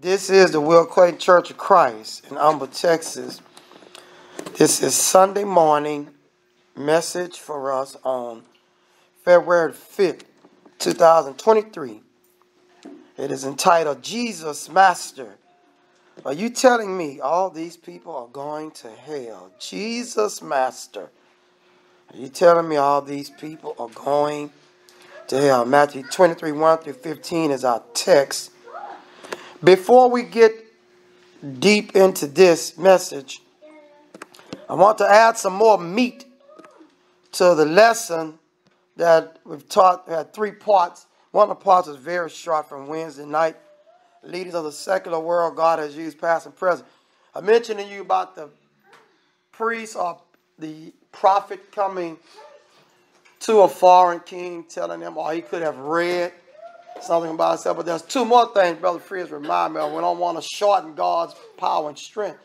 This is the Will Clayton Church of Christ in Humble, Texas. This is Sunday morning message for us on February 5th, 2023. It is entitled Jesus Master. Are you telling me all these people are going to hell? Jesus Master. Are you telling me all these people are going to hell? Matthew 23 1 through 15 is our text. Before we get deep into this message, I want to add some more meat to the lesson that we've taught. We had three parts. One of the parts is very short from Wednesday night. Leaders of the secular world God has used past and present. I mentioned to you about the priest or the prophet coming to a foreign king telling them all he could have read something about himself. But there's two more things Brother Frias remind me of when I want to shorten God's power and strength.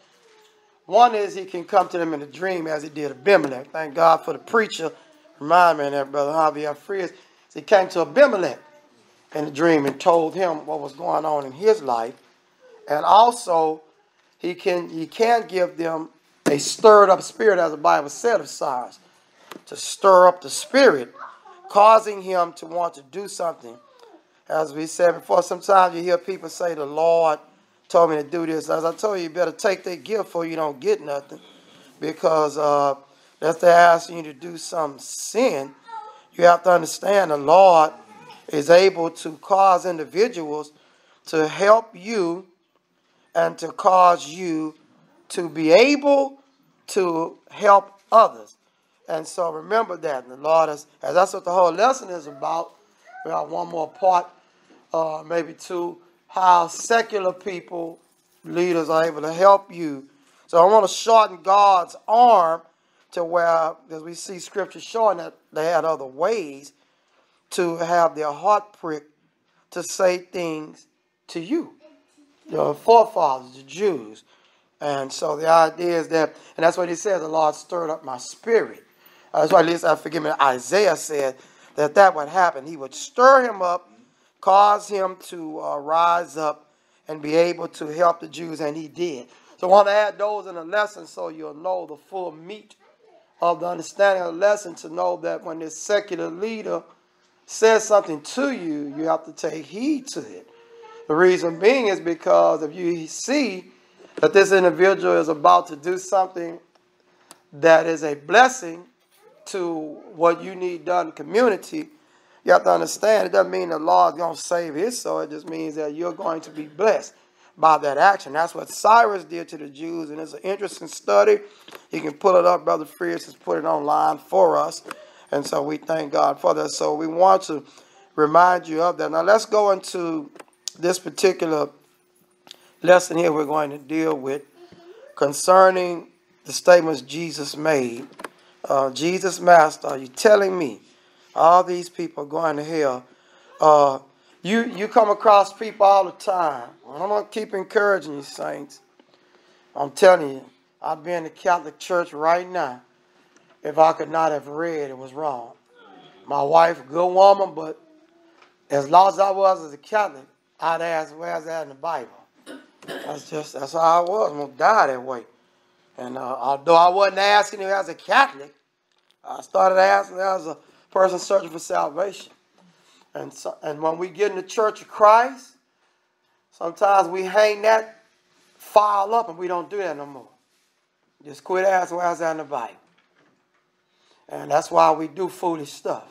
One is he can come to them in a dream as he did Abimelech. Thank God for the preacher. Remind me of that, Brother Javier Frias. He came to Abimelech in a dream and told him what was going on in his life. And also, he can he can give them a stirred up spirit, as the Bible said of Cyrus, to stir up the spirit, causing him to want to do something as we said before, sometimes you hear people say, The Lord told me to do this. As I told you, you better take that gift for you don't get nothing. Because uh, if they're asking you to do some sin, you have to understand the Lord is able to cause individuals to help you and to cause you to be able to help others. And so remember that. the Lord is, as that's what the whole lesson is about. We have one more part uh, maybe two, how secular people, leaders, are able to help you. So I want to shorten God's arm to where, because we see scripture showing that they had other ways to have their heart pricked to say things to you, your forefathers, the Jews. And so the idea is that, and that's what he says, the Lord stirred up my spirit. That's why, at least I forgive me, Isaiah said that that would happen. He would stir him up cause him to uh, rise up and be able to help the Jews, and he did. So I want to add those in the lesson so you'll know the full meat of the understanding of the lesson to know that when this secular leader says something to you, you have to take heed to it. The reason being is because if you see that this individual is about to do something that is a blessing to what you need done in community, you have to understand it doesn't mean the Lord is going to save his soul. It just means that you're going to be blessed by that action. That's what Cyrus did to the Jews, and it's an interesting study. You can pull it up. Brother Frias has put it online for us. And so we thank God for that. So we want to remind you of that. Now let's go into this particular lesson here we're going to deal with concerning the statements Jesus made. Uh, Jesus Master, are you telling me all these people going to hell. Uh, you, you come across people all the time. I'm going to keep encouraging you, saints. I'm telling you, I'd be in the Catholic Church right now if I could not have read it was wrong. My wife, good woman, but as long as I was as a Catholic, I'd ask, where's that in the Bible? That's just, that's how I was. I'm going to die that way. And uh, although I wasn't asking him as a Catholic, I started asking as a person searching for salvation. And, so, and when we get in the church of Christ, sometimes we hang that file up and we don't do that no more. Just quit asking where's that in the Bible. And that's why we do foolish stuff.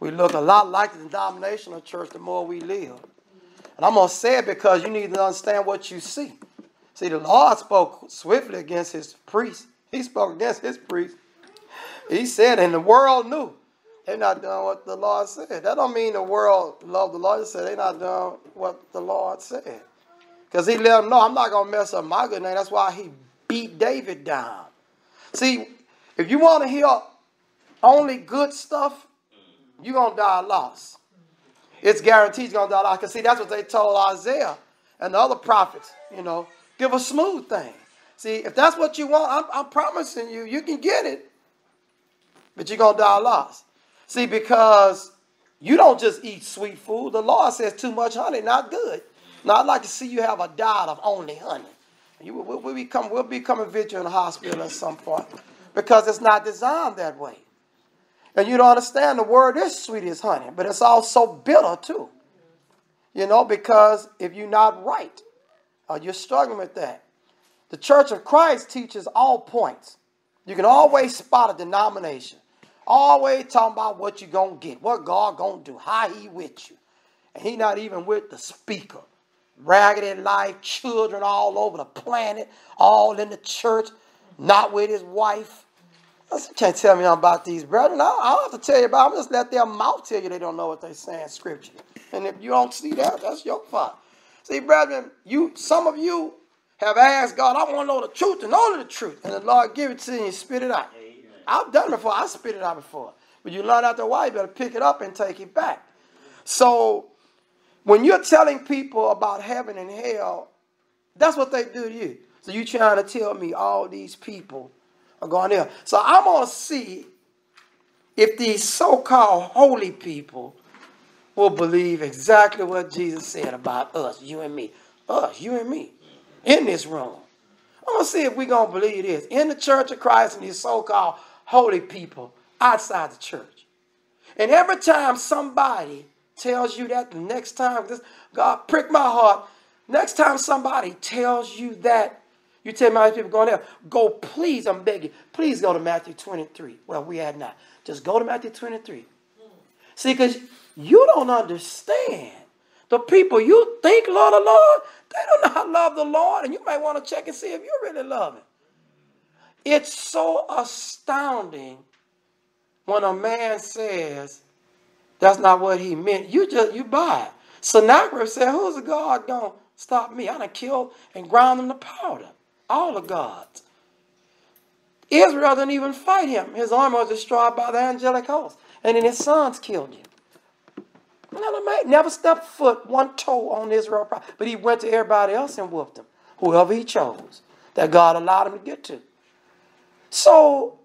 We look a lot like the denominational church the more we live. And I'm going to say it because you need to understand what you see. See, the Lord spoke swiftly against his priest. He spoke against his priest. He said, and the world knew they're not doing what the Lord said. That don't mean the world love the Lord. It said they're not doing what the Lord said. Because he let them know, I'm not going to mess up my good name. That's why he beat David down. See, if you want to hear only good stuff, you're going to die lost. It's guaranteed you're going to die lost. Because see, that's what they told Isaiah and the other prophets, you know, give a smooth thing. See, if that's what you want, I'm, I'm promising you, you can get it. But you're going to die lost. See, because you don't just eat sweet food. The law says too much honey, not good. Now, I'd like to see you have a diet of only honey. You, we'll, we'll, become, we'll become a vigil in the hospital at some point because it's not designed that way. And you don't understand the word is sweet as honey, but it's also bitter too. You know, because if you're not right, or you're struggling with that, the Church of Christ teaches all points. You can always spot a denomination. Always talking about what you're going to get, what God going to do, how he with you. And he not even with the speaker. Raggedy life, children all over the planet, all in the church, not with his wife. You can't tell me about these brethren. I, I don't have to tell you about them. Just let their mouth tell you they don't know what they're saying scripture. And if you don't see that, that's your fault. See, brethren, you some of you have asked God, I want to know the truth and only the truth. And the Lord give it to you and you spit it out. Amen. I've done it before. I spit it out before. But you learn after a while, you better pick it up and take it back. So when you're telling people about heaven and hell, that's what they do to you. So you trying to tell me all these people are going there. So I'm going to see if these so-called holy people will believe exactly what Jesus said about us, you and me. Us, you and me in this room. I'm going to see if we're going to believe this. In the church of Christ and these so called holy people outside the church. And every time somebody tells you that, the next time, this, God prick my heart, next time somebody tells you that, you tell my people going there, go please, I'm begging, please go to Matthew 23. Well, we had not. Just go to Matthew 23. See, because you don't understand the people you think love the Lord, they do not love the Lord, and you might want to check and see if you really love Him. It's so astounding when a man says that's not what he meant. You just you buy it. Sennacherib said, "Who's the God gonna stop me? I done killed and ground them to powder. All the gods." Israel didn't even fight him. His army was destroyed by the angelic host, and then his sons killed him. Never, never stepped foot, one toe on Israel. But he went to everybody else and whooped them, whoever he chose, that God allowed him to get to. So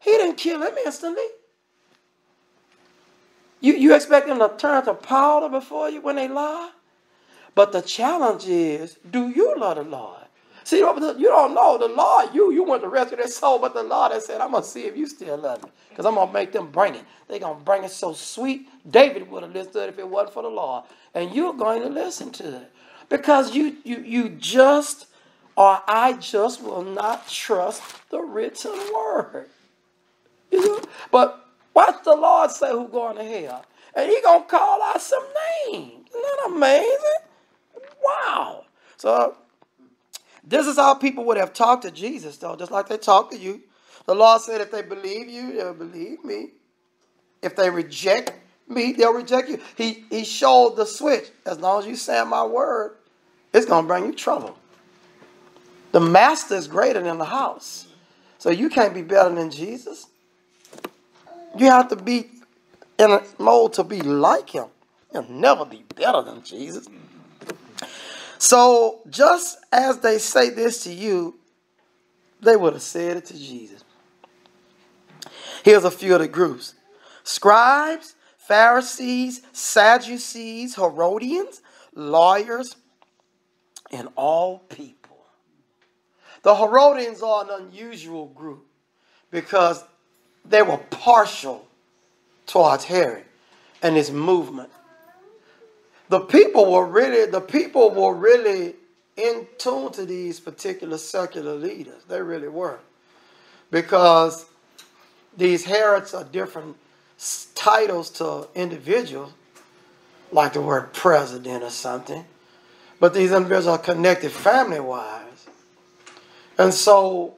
he didn't kill him instantly. You, you expect them to turn to powder before you when they lie? But the challenge is, do you love the Lord? See, you don't know the Lord. You you want to rescue their soul, but the Lord has said, I'm gonna see if you still love me, because I'm gonna make them bring it. They're gonna bring it so sweet. David would have listened to it if it wasn't for the Lord, and you're going to listen to it because you you you just or I just will not trust the written word. You know? But watch the Lord say who going to hell, and He gonna call out some names. Isn't that amazing? Wow. So this is how people would have talked to Jesus, though, just like they talk to you. The law said if they believe you, they'll believe me. If they reject me, they'll reject you. He, he showed the switch. As long as you say my word, it's going to bring you trouble. The master is greater than the house. So you can't be better than Jesus. You have to be in a mode to be like him. You'll never be better than Jesus. So just as they say this to you, they would have said it to Jesus. Here's a few of the groups scribes, Pharisees, Sadducees, Herodians, lawyers, and all people. The Herodians are an unusual group because they were partial towards Herod and his movement the people were really the people were really in tune to these particular secular leaders. They really were. Because these Herods are different titles to individuals, like the word president or something. But these individuals are connected family wise. And so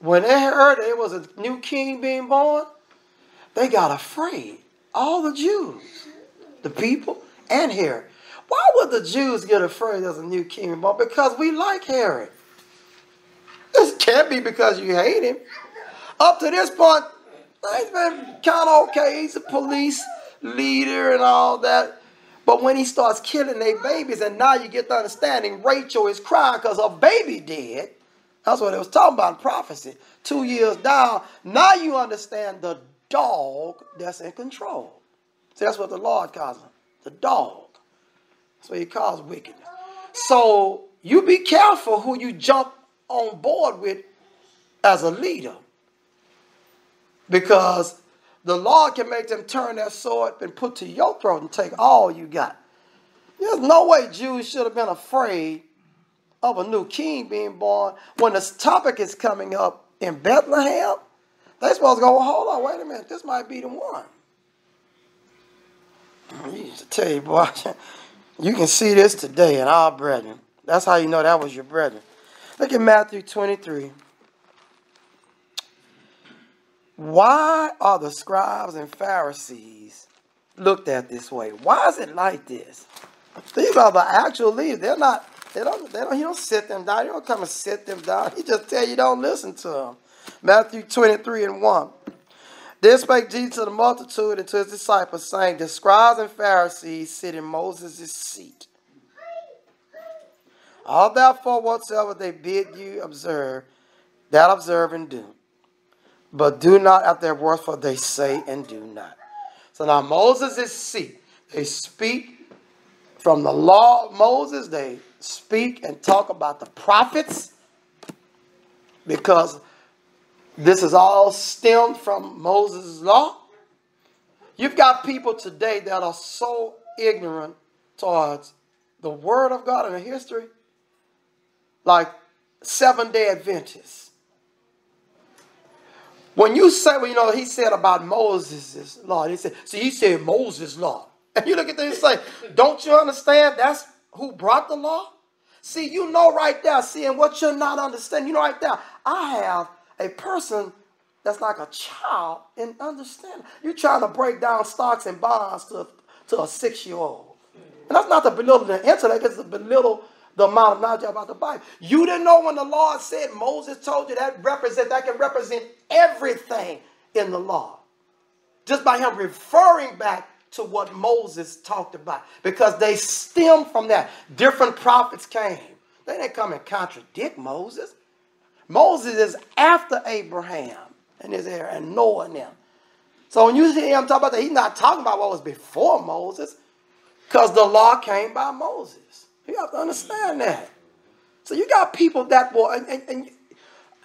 when they heard there was a new king being born, they got afraid. All the Jews, the people, and Herod. Why would the Jews get afraid there's a new king born? Because we like Herod. This can't be because you hate him. Up to this point, he's been kind of okay. He's a police leader and all that. But when he starts killing their babies, and now you get the understanding, Rachel is crying because her baby dead. That's what it was talking about in prophecy. Two years down, now you understand the dog that's in control. See, that's what the Lord calls him the dog. That's what he calls wickedness. So you be careful who you jump on board with as a leader. Because the Lord can make them turn their sword and put to your throat and take all you got. There's no way Jews should have been afraid of a new king being born when this topic is coming up in Bethlehem. They supposed to go, well, hold on, wait a minute, this might be the one. I used to tell you, boy, you can see this today in our brethren. That's how you know that was your brethren. Look at Matthew 23. Why are the scribes and Pharisees looked at this way? Why is it like this? These are the actual leaders. They're not, they don't, they don't, he don't sit them down. He don't come and sit them down. He just tell you don't listen to them. Matthew 23 and 1. Then spake Jesus to the multitude and to his disciples, saying, The scribes and Pharisees sit in Moses' seat. All therefore whatsoever they bid you observe, that observe and do. But do not at their words, for they say and do not. So now Moses' seat. They speak from the law of Moses. They speak and talk about the prophets because this is all stemmed from Moses' law. You've got people today that are so ignorant towards the Word of God and the history, like seven day Adventists. When you say, well, you know, he said about Moses' law, he said, see, he said Moses' law. And you look at this and say, don't you understand that's who brought the law? See, you know right there, seeing what you're not understanding, you know right there, I have a person that's like a child in understanding. You're trying to break down stocks and bonds to, to a six-year-old. And that's not to belittle the intellect, it's to belittle the amount of knowledge about the Bible. You didn't know when the Lord said Moses told you that represent that can represent everything in the law. Just by him referring back to what Moses talked about. Because they stem from that. Different prophets came. They didn't come and contradict Moses. Moses is after Abraham and his heir and Noah and them. So when you hear him talk about that, he's not talking about what was before Moses because the law came by Moses. You have to understand that. So you got people that will, and, and, and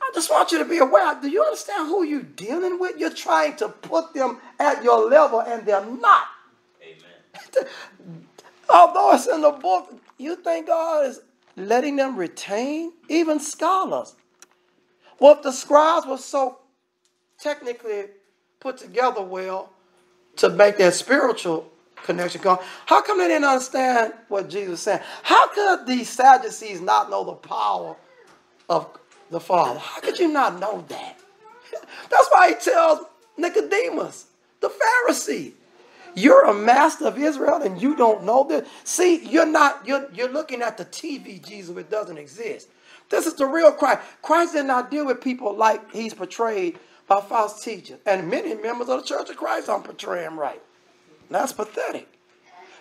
I just want you to be aware. Do you understand who you're dealing with? You're trying to put them at your level and they're not. Amen. Although it's in the book, you think God is letting them retain even scholars. Well, if the scribes were so technically put together well to make that spiritual connection come, how come they didn't understand what Jesus was saying? How could these Sadducees not know the power of the Father? How could you not know that? That's why he tells Nicodemus, the Pharisee, you're a master of Israel and you don't know this. See, you're not, you're, you're looking at the TV Jesus, it doesn't exist. This is the real Christ. Christ did not deal with people like he's portrayed by false teachers. And many members of the Church of Christ don't portray him right. That's pathetic.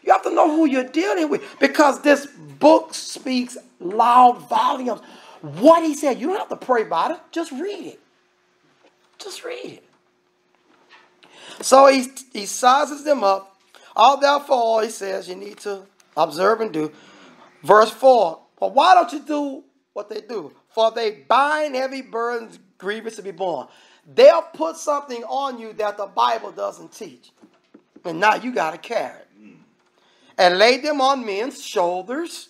You have to know who you're dealing with because this book speaks loud volumes. What he said, you don't have to pray about it. Just read it. Just read it. So he, he sizes them up. All therefore, he says, you need to observe and do. Verse 4. But why don't you do what they do. For they bind heavy burdens grievous to be borne. They'll put something on you that the Bible doesn't teach. And now you got to carry it. And lay them on men's shoulders,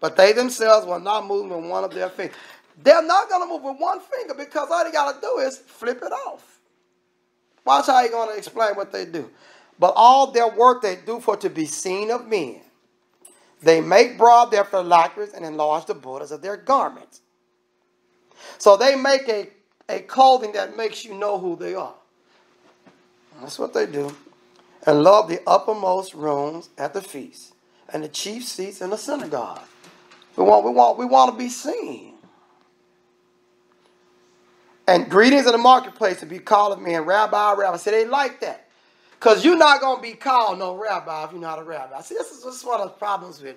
but they themselves will not move with one of their fingers. They're not going to move with one finger because all they got to do is flip it off. Watch how he's going to explain what they do. But all their work they do for to be seen of men. They make broad their phylacteries and enlarge the borders of their garments. So they make a, a clothing that makes you know who they are. That's what they do. And love the uppermost rooms at the feast and the chief seats in the synagogue. We want, we want, we want to be seen. And greetings in the marketplace to be called of men, rabbi, rabbi. See, they like that. Because you're not going to be called no rabbi if you're not a rabbi. See, this is, this is one of the problems with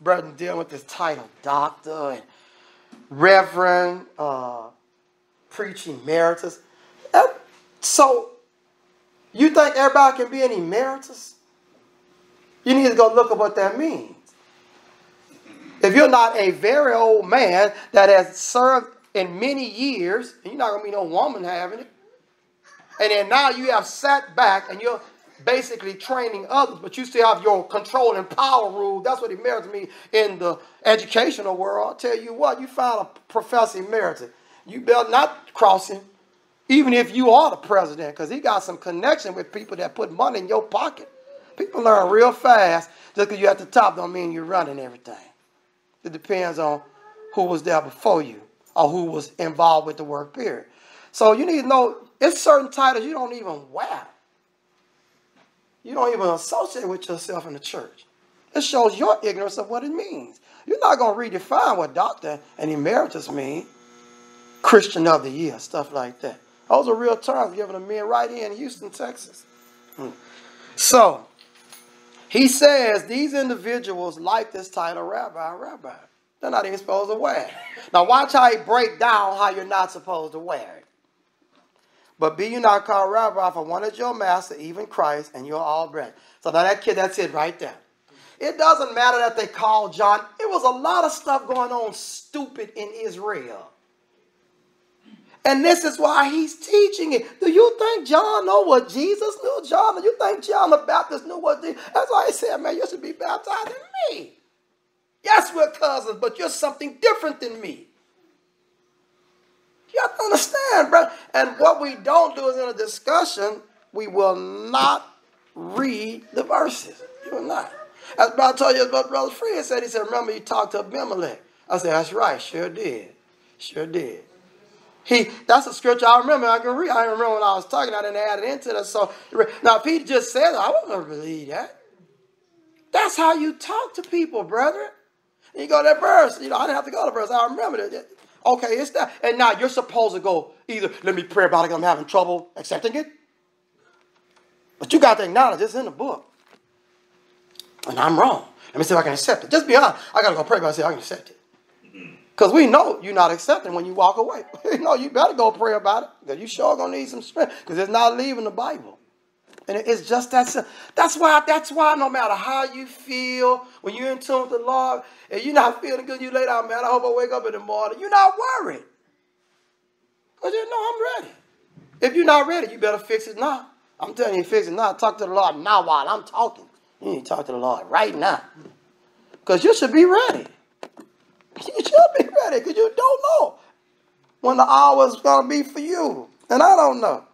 brethren dealing with this title, doctor and reverend, uh, preaching emeritus. So, you think everybody can be an emeritus? You need to go look at what that means. If you're not a very old man that has served in many years, and you're not going to be no woman having it, and then now you have sat back and you're basically training others, but you still have your control and power rule. That's what emeritus me in the educational world. I'll tell you what, you find a professor emeritus. You better not cross him, even if you are the president, because he got some connection with people that put money in your pocket. People learn real fast. Just because you're at the top don't mean you're running everything. It depends on who was there before you or who was involved with the work period. So you need to know it's certain titles you don't even wear. You don't even associate with yourself in the church. It shows your ignorance of what it means. You're not going to redefine what doctor and emeritus mean. Christian of the year, stuff like that. Those are real terms given to men right here in Houston, Texas. Hmm. So, he says these individuals like this title, Rabbi, Rabbi. They're not even supposed to wear it. Now, watch how he break down how you're not supposed to wear it. But be you not called rabbi for one is your master, even Christ, and you're all brethren. So now that kid, that's it right there. It doesn't matter that they called John. It was a lot of stuff going on stupid in Israel. And this is why he's teaching it. Do you think John know what Jesus knew? John, do you think John the Baptist knew what Jesus? That's why he said, man, you should be baptized in me. Yes, we're cousins, but you're something different than me. You have to understand, bro. And what we don't do is in a discussion, we will not read the verses. You will not. As I told you what Brother Fred said, he said, remember you talked to Abimelech. I said, that's right, sure did. Sure did. He that's a scripture I remember. I can read. I remember when I was talking, I didn't add it into that. So now if he just said I wouldn't believe that. That's how you talk to people, brethren. And you go to that verse. You know, I didn't have to go to verse. I remember that. Okay, it's that. And now you're supposed to go either, let me pray about it I'm having trouble accepting it. But you got to acknowledge it's in the book. And I'm wrong. Let me see if I can accept it. Just be honest. I got to go pray about it see I can accept it. Because we know you're not accepting when you walk away. you know, you better go pray about it. Because you sure going to need some strength. Because it's not leaving the Bible. And it's just that simple. That's why, that's why no matter how you feel, when you're in tune with the Lord, and you're not feeling good, you lay down, man, I hope I wake up in the morning. You're not worried. Because you know I'm ready. If you're not ready, you better fix it now. I'm telling you, fix it now. Talk to the Lord now while I'm talking. You need to talk to the Lord right now. Because you should be ready. You should be ready because you don't know when the hour is going to be for you. And I don't know.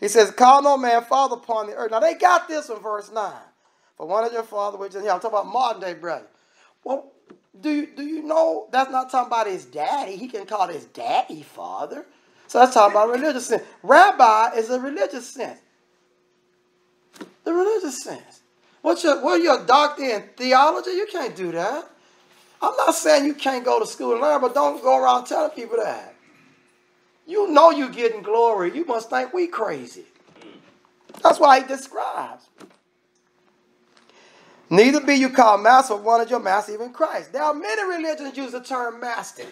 He says, Call no man father upon the earth. Now they got this in verse 9. For one of your father, which is here. I'm talking about modern day brother. Well, do you, do you know that's not talking about his daddy? He can call his daddy father. So that's talking about religious sense. Rabbi is a religious sense. The religious sense. What's your what your doctor in theology? You can't do that. I'm not saying you can't go to school and learn, but don't go around telling people that. You know you're getting glory. You must think we crazy. That's why he describes. Neither be you called master one of your master, even Christ. There are many religions use the term master.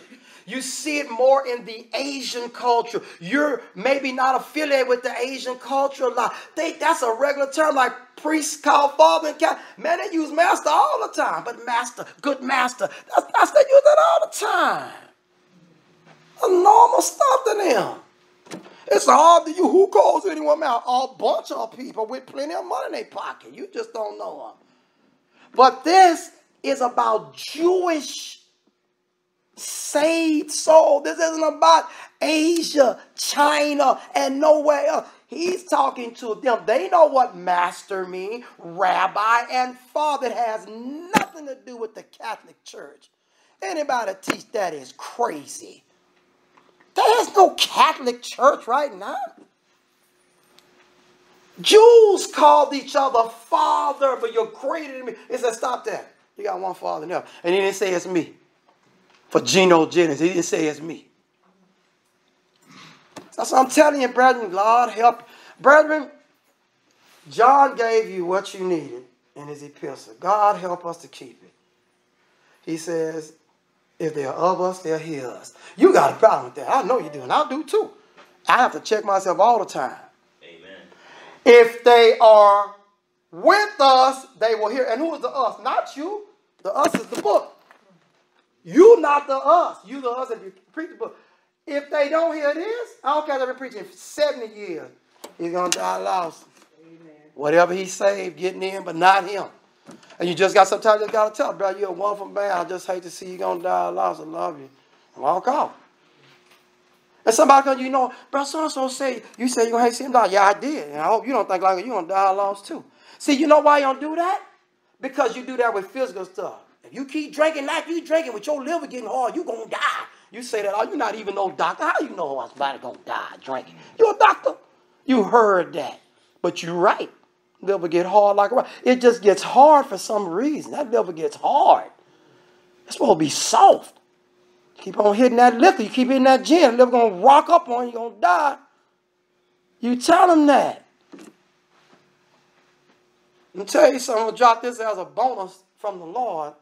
You see it more in the Asian culture. You're maybe not affiliated with the Asian culture a lot. They, that's a regular term, like priests call father and cat. Man, they use master all the time. But master, good master, that's, that's they use that all the time a normal stuff to them. It's hard to you. Who calls anyone out? A bunch of people with plenty of money in their pocket. You just don't know them. But this is about Jewish saved soul. This isn't about Asia, China, and nowhere else. He's talking to them. They know what master mean, rabbi, and father. It has nothing to do with the Catholic Church. Anybody teach that is crazy. There's no Catholic church right now. Jews called each other father, but you're greater than me. He said, stop that. You got one father now. And he didn't say it's me. For Geno Jennings, he didn't say it's me. That's what I'm telling you, brethren. Lord help. Brethren, John gave you what you needed in his epistle. God help us to keep it. He says, if they're of us, they'll hear us. You got a problem with that. I know you do, and I do too. I have to check myself all the time. Amen. If they are with us, they will hear. And who is the us? Not you. The us is the book. You not the us. You the us if you preach the book. If they don't hear this, I don't care if they've been preaching for 70 years. He's going to die lost. Amen. Whatever he saved, getting in, but not him. And you just got sometimes you got to tell, bro, you're a wonderful man. I just hate to see you to die lost. I love you. Walk off. And somebody comes, you know, bro, so and so say, you say you're to hate see him die. Yeah, I did. And I hope you don't think like you're to die lost too. See, you know why you don't do that? Because you do that with physical stuff. If you keep drinking like you drinking with your liver getting hard, you're going to die. You say that, oh, you're not even no doctor. How you know somebody to die drinking? You're a doctor. You heard that. But you're right. Liver get hard like a rock. It just gets hard for some reason. That liver gets hard. It's supposed to be soft. Keep on hitting that liquor. You keep hitting that gin. Liver going to rock up on you. You're going to die. You tell them that. Let me tell you something. I'm going to drop this as a bonus from the Lord.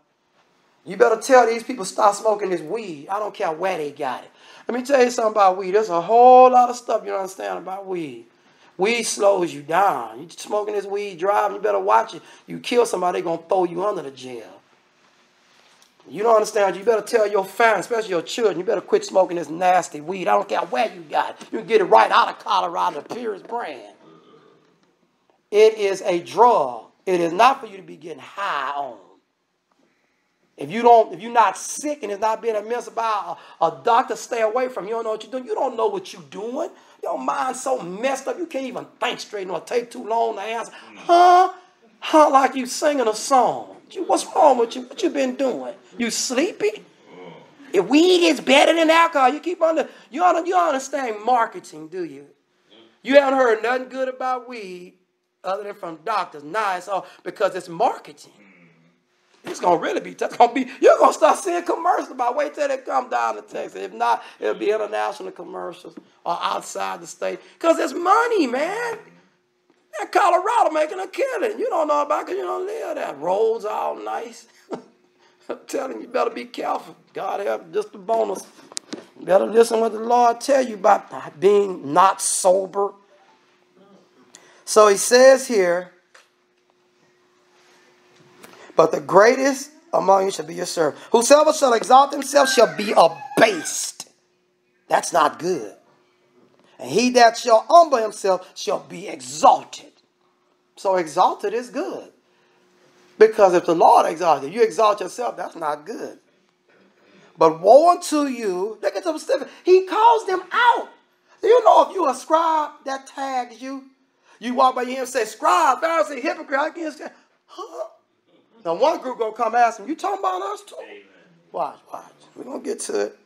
You better tell these people stop smoking this weed. I don't care where they got it. Let me tell you something about weed. There's a whole lot of stuff you don't understand about weed. Weed slows you down. You smoking this weed, driving, you better watch it. You kill somebody, they're going to throw you under the jail. You don't understand. You better tell your family, especially your children, you better quit smoking this nasty weed. I don't care where you got it. You can get it right out of Colorado, the purest brand. It is a drug. It is not for you to be getting high on. If you don't, if you're not sick and it's not being administered by a, a doctor, stay away from. You don't know what you're doing. You don't know what you're doing. Your mind's so messed up you can't even think straight. It'll take too long to answer. Huh? Huh? Like you singing a song. What's wrong with you? What you been doing? You sleepy? If weed is better than alcohol, you keep on the, you don't, you understand marketing, do you? You haven't heard nothing good about weed other than from doctors. Nah, it's all because it's marketing. It's gonna really be tough. Gonna be you're gonna start seeing commercials about wait till they come down to Texas. If not, it'll be international commercials or outside the state. Cause it's money, man. And Colorado making a killing. You don't know about because you don't live there. Roads all nice. I'm telling you, you better be careful. God help, just a bonus. You better listen what the Lord tell you about being not sober. So he says here, but the greatest among you shall be your servant. Whosoever shall exalt himself shall be abased. That's not good. And he that shall humble himself shall be exalted. So exalted is good. Because if the Lord exalts you, exalt yourself, that's not good. But woe unto you, look at the specific. He calls them out. You know if you a scribe that tags you? You walk by him and say, scribe, Pharisee, hypocrite, I can't huh? Now one group gonna come ask him, you talking about us too? Amen. Watch, watch. We're gonna get to it.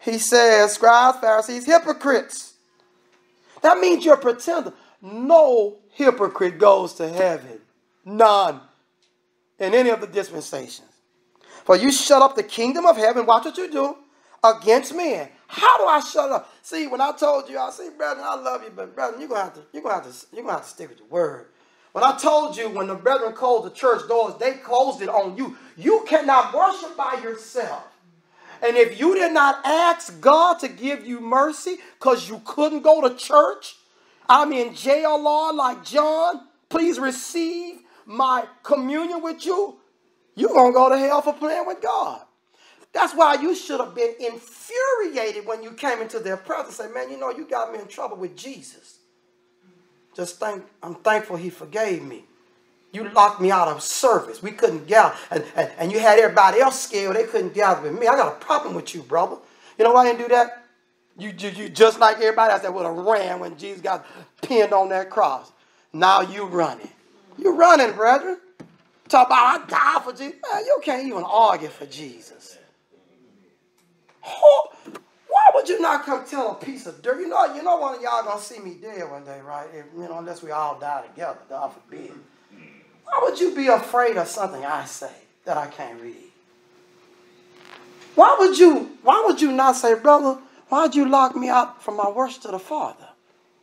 He says, scribes, Pharisees, hypocrites. That means you're a pretender. No hypocrite goes to heaven. None. In any of the dispensations. For you shut up the kingdom of heaven, watch what you do, against men. How do I shut up? See, when I told you, I see, brother, I love you, but brother, you're gonna have to, you're gonna have to, you're gonna have to stick with your word. When I told you when the brethren closed the church doors, they closed it on you. You cannot worship by yourself. And if you did not ask God to give you mercy because you couldn't go to church, I'm in jail, Lord, like John, please receive my communion with you. You're going to go to hell for playing with God. That's why you should have been infuriated when you came into their presence and say, man, you know, you got me in trouble with Jesus. Just thank, I'm thankful he forgave me. You locked me out of service. We couldn't gather. And, and, and you had everybody else scared. They couldn't gather with me. I got a problem with you, brother. You know why I didn't do that? You, you, you just like everybody else that would have ran when Jesus got pinned on that cross. Now you running. You running, brethren. Talk about I die for Jesus. Man, you can't even argue for Jesus. Oh, would you not come tell a piece of dirt? You know, you know one of y'all gonna see me dead one day, right? If, you know, unless we all die together, God forbid. Why would you be afraid of something I say that I can't read? Why would you, why would you not say, brother, why'd you lock me out from my worship to the Father?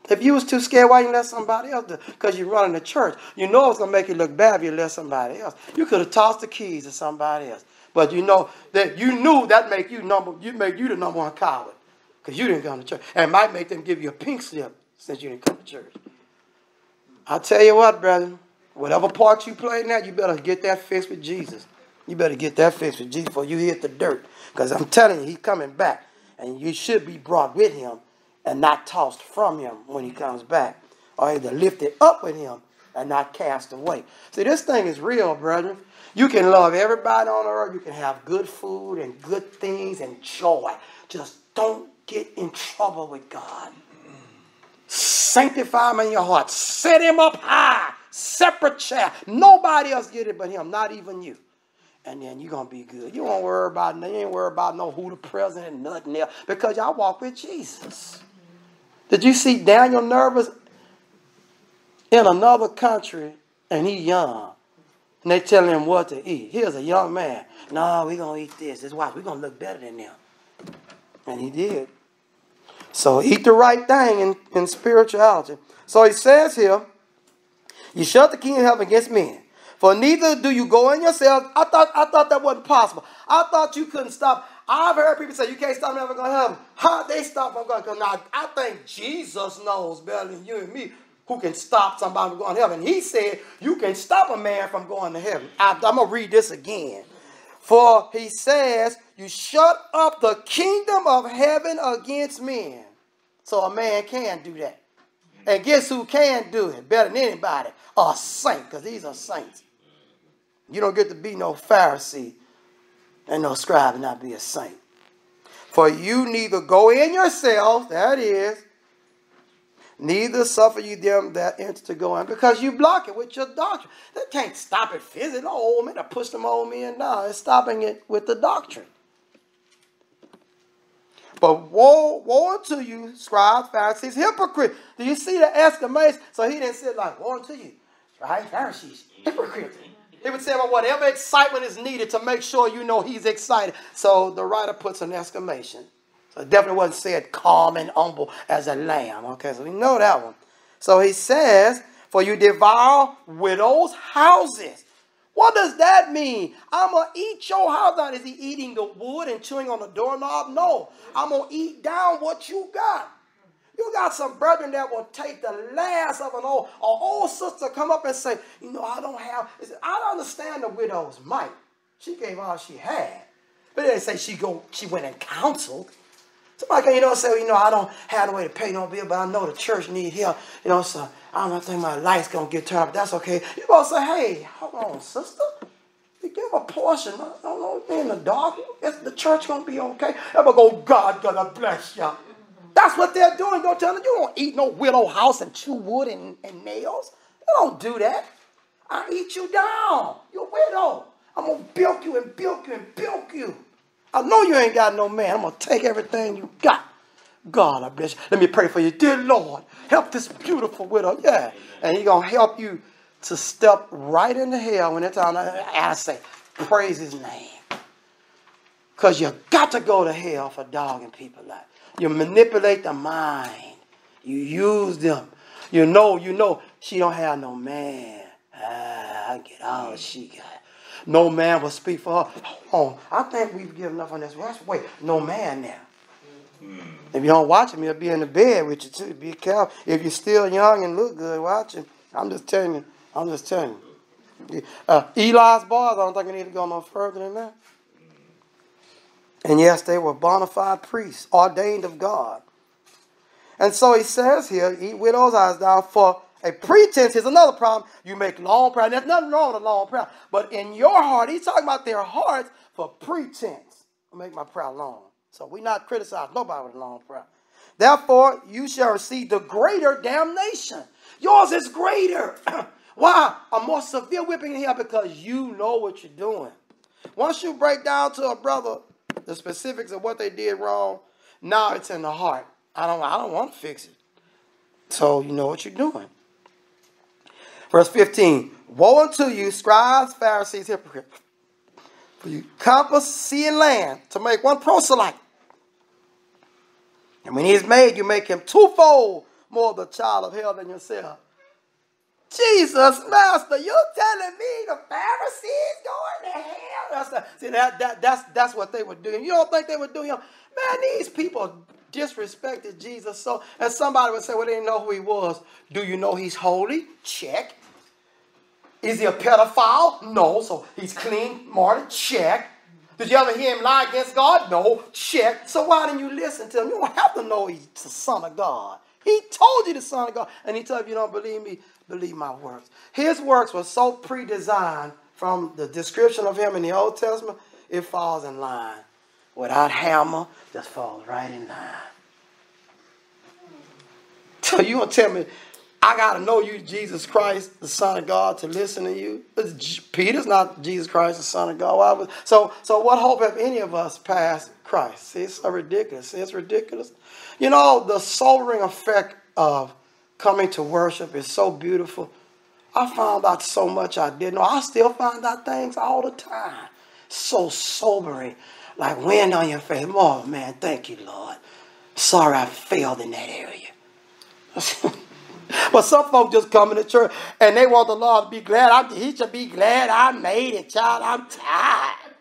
If you was too scared, why you let somebody else do Because you're running the church. You know it's to make you look bad if you let somebody else. You could have tossed the keys to somebody else. But you know that you knew that make you number you make you the number one coward because you didn't come to church, and it might make them give you a pink slip since you didn't come to church. I tell you what, brother, whatever part you play now, you better get that fixed with Jesus. You better get that fixed with Jesus before you hit the dirt. Because I'm telling you, he's coming back. And you should be brought with him and not tossed from him when he comes back. Or either lifted up with him and not cast away. See, this thing is real, brethren. You can love everybody on earth. You can have good food and good things and joy. Just don't get in trouble with God. Sanctify him in your heart. Set him up high. Separate chair. Nobody else get it but him, not even you. And then you're gonna be good. You won't worry about you ain't worry about no who the president, nothing else. Because y'all walk with Jesus. Did you see Daniel nervous in another country and he young? And they telling him what to eat. Here's a young man. No, we're gonna eat this. This watch, we're gonna look better than them. And he did. So eat the right thing in, in spirituality. So he says here, you shut the king of heaven against men. For neither do you go in yourselves. I thought I thought that wasn't possible. I thought you couldn't stop. I've heard people say you can't stop from going to heaven. How they stop from going to Now I think Jesus knows better than you and me who can stop somebody from going to heaven. He said you can stop a man from going to heaven. I, I'm gonna read this again. For he says, You shut up the kingdom of heaven against men. So a man can do that. And guess who can do it better than anybody? A saint, because these are saints. You don't get to be no Pharisee and no scribe and not be a saint. For you neither go in yourself, that is, neither suffer you them that enter to go in, because you block it with your doctrine. They can't stop it physically. No old men to push them old men down. It's stopping it with the doctrine. But woe, woe unto you, scribes, Pharisees, hypocrites. Do you see the exclamation? So he didn't say like, woe unto you, right? Pharisees, hypocrites. He would say, well, whatever excitement is needed to make sure you know he's excited. So the writer puts an exclamation. So it definitely wasn't said calm and humble as a lamb. Okay, so we know that one. So he says, For you devour widows' houses. What does that mean? I'm going to eat your house out. Is he eating the wood and chewing on the doorknob? No. I'm going to eat down what you got. You got some brethren that will take the last of an old, an old sister come up and say, you know, I don't have, I don't understand the widow's might. She gave all she had. But they say she go, she went and counseled. Somebody can, you know, say, well, you know, I don't have the way to pay no bill, but I know the church need help. You know, so I don't think my life's going to get turned off. That's okay. You going to say, hey, hold on, sister. You give a portion. I don't know, in the dark. Is the church going to be okay? I'm going to go, God going to bless you. That's what they're doing. Don't tell them you don't eat no widow house and chew wood and, and nails. You don't do that. I eat you down. You're a widow. I'm going to bilk you and bilk you and bilk you. I know you ain't got no man. I'm going to take everything you got. God, I bless you. Let me pray for you. Dear Lord, help this beautiful widow. Yeah. And He's going to help you to step right into hell when it's on. I say, praise his name. Because you got to go to hell for dogging people like You manipulate the mind. You use them. You know, you know, she don't have no man. Ah, I get all she got. No man will speak for her. Hold on. I think we've given enough on this. Wait, no man now. If you don't watch him, he'll be in the bed with you too. Be careful. If you're still young and look good, watch him. I'm just telling you. I'm just telling you. Uh, Eli's boys, I don't think I need to go no further than that. And yes, they were bona fide priests, ordained of God. And so he says here, eat widows' eyes down for a pretense. is another problem. You make long prayer. There's nothing wrong with a long prayer. But in your heart, he's talking about their hearts for pretense. I make my prayer long. So we not criticize nobody with a long prayer. Therefore, you shall receive the greater damnation. Yours is greater. Why? A more severe whipping here because you know what you're doing. Once you break down to a brother the specifics of what they did wrong, now it's in the heart. I don't I don't want to fix it. So you know what you're doing. Verse 15. Woe unto you, scribes, Pharisees, hypocrites. For you compass sea and land to make one proselyte. And when he is made, you make him twofold more the child of hell than yourself. Jesus, Master, you're telling me the Pharisees going to hell? That's see, that, that, that's, that's what they were doing. You don't think they were doing him? Man, these people disrespected Jesus. So, and somebody would say, well, they didn't know who he was. Do you know he's holy? Check. Is he a pedophile? No. So he's clean, morning, check. Did you ever hear him lie against God? No. Check. So why didn't you listen to him? You don't have to know he's the Son of God. He told you the Son of God. And he told you, you don't believe me, believe my works. His works were so pre-designed from the description of him in the Old Testament, it falls in line. Without hammer, just falls right in line. So you gonna tell me I gotta know you, Jesus Christ, the Son of God, to listen to you? Peter's not Jesus Christ, the Son of God. So, so what hope have any of us passed Christ? See, it's ridiculous. It's ridiculous. You know, the sobering effect of coming to worship is so beautiful. I found out so much I didn't know. I still find out things all the time. So sobering, like wind on your face. Oh man, thank you, Lord. Sorry I failed in that area. but some folk just come into church and they want the Lord to be glad. I, he should be glad I made it, child. I'm tired.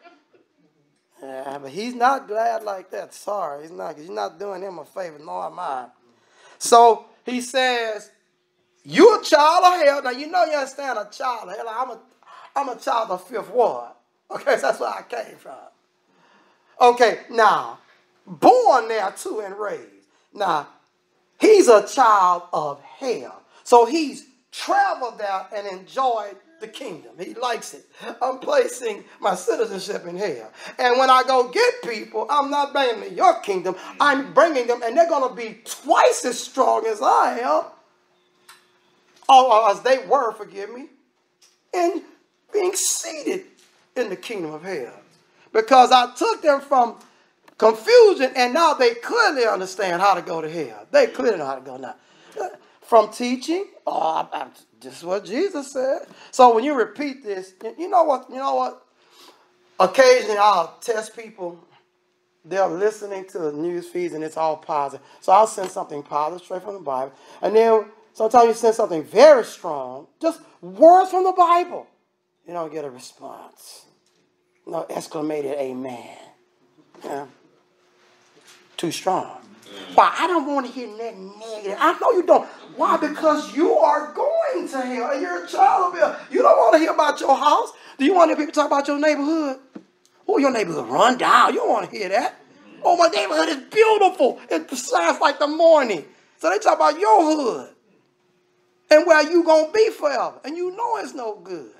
Yeah, but he's not glad like that. Sorry, he's not. He's not doing him a favor, nor am I. So he says, "You a child of hell." Now you know you understand a child of hell. I'm a, I'm a child of fifth ward. Okay, so that's where I came from. Okay, now born there too and raised. Now he's a child of hell, so he's traveled there and enjoyed the kingdom. He likes it. I'm placing my citizenship in hell. And when I go get people, I'm not bringing them to your kingdom. I'm bringing them, and they're going to be twice as strong as I am, or as they were, forgive me, in being seated in the kingdom of hell. Because I took them from confusion, and now they clearly understand how to go to hell. They clearly know how to go now. From teaching, oh, I, I, this is what Jesus said. So when you repeat this, you know what? You know what? Occasionally I'll test people. They're listening to the news feeds and it's all positive. So I'll send something positive straight from the Bible. And then sometimes you send something very strong, just words from the Bible. You don't get a response. No exclamated amen. Yeah. Too strong. Why? I don't want to hear nothing negative. I know you don't. Why? Because you are going to hell and you're a child of hell. You don't want to hear about your house. Do you want to hear people talk about your neighborhood? Oh, your neighborhood run down. You don't want to hear that. Oh, my neighborhood is beautiful. It sounds like the morning. So they talk about your hood and where you going to be forever. And you know it's no good.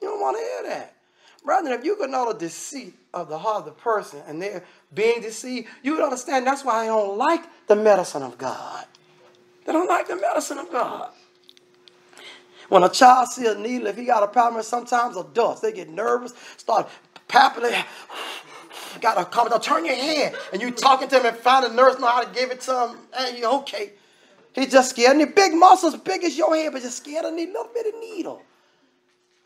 You don't want to hear that. Brother, if you could know the deceit of the heart of the person and they're being deceived, you would understand that's why I don't like the medicine of God. They don't like the medicine of God. When a child sees a needle, if he got a problem, sometimes adults, they get nervous, start palpitating. Got to come, turn your head. And you talking to him and find a nurse know how to give it to him. And you okay. He's just scared. And the big muscles big as your head, but just scared of a little bit of needle.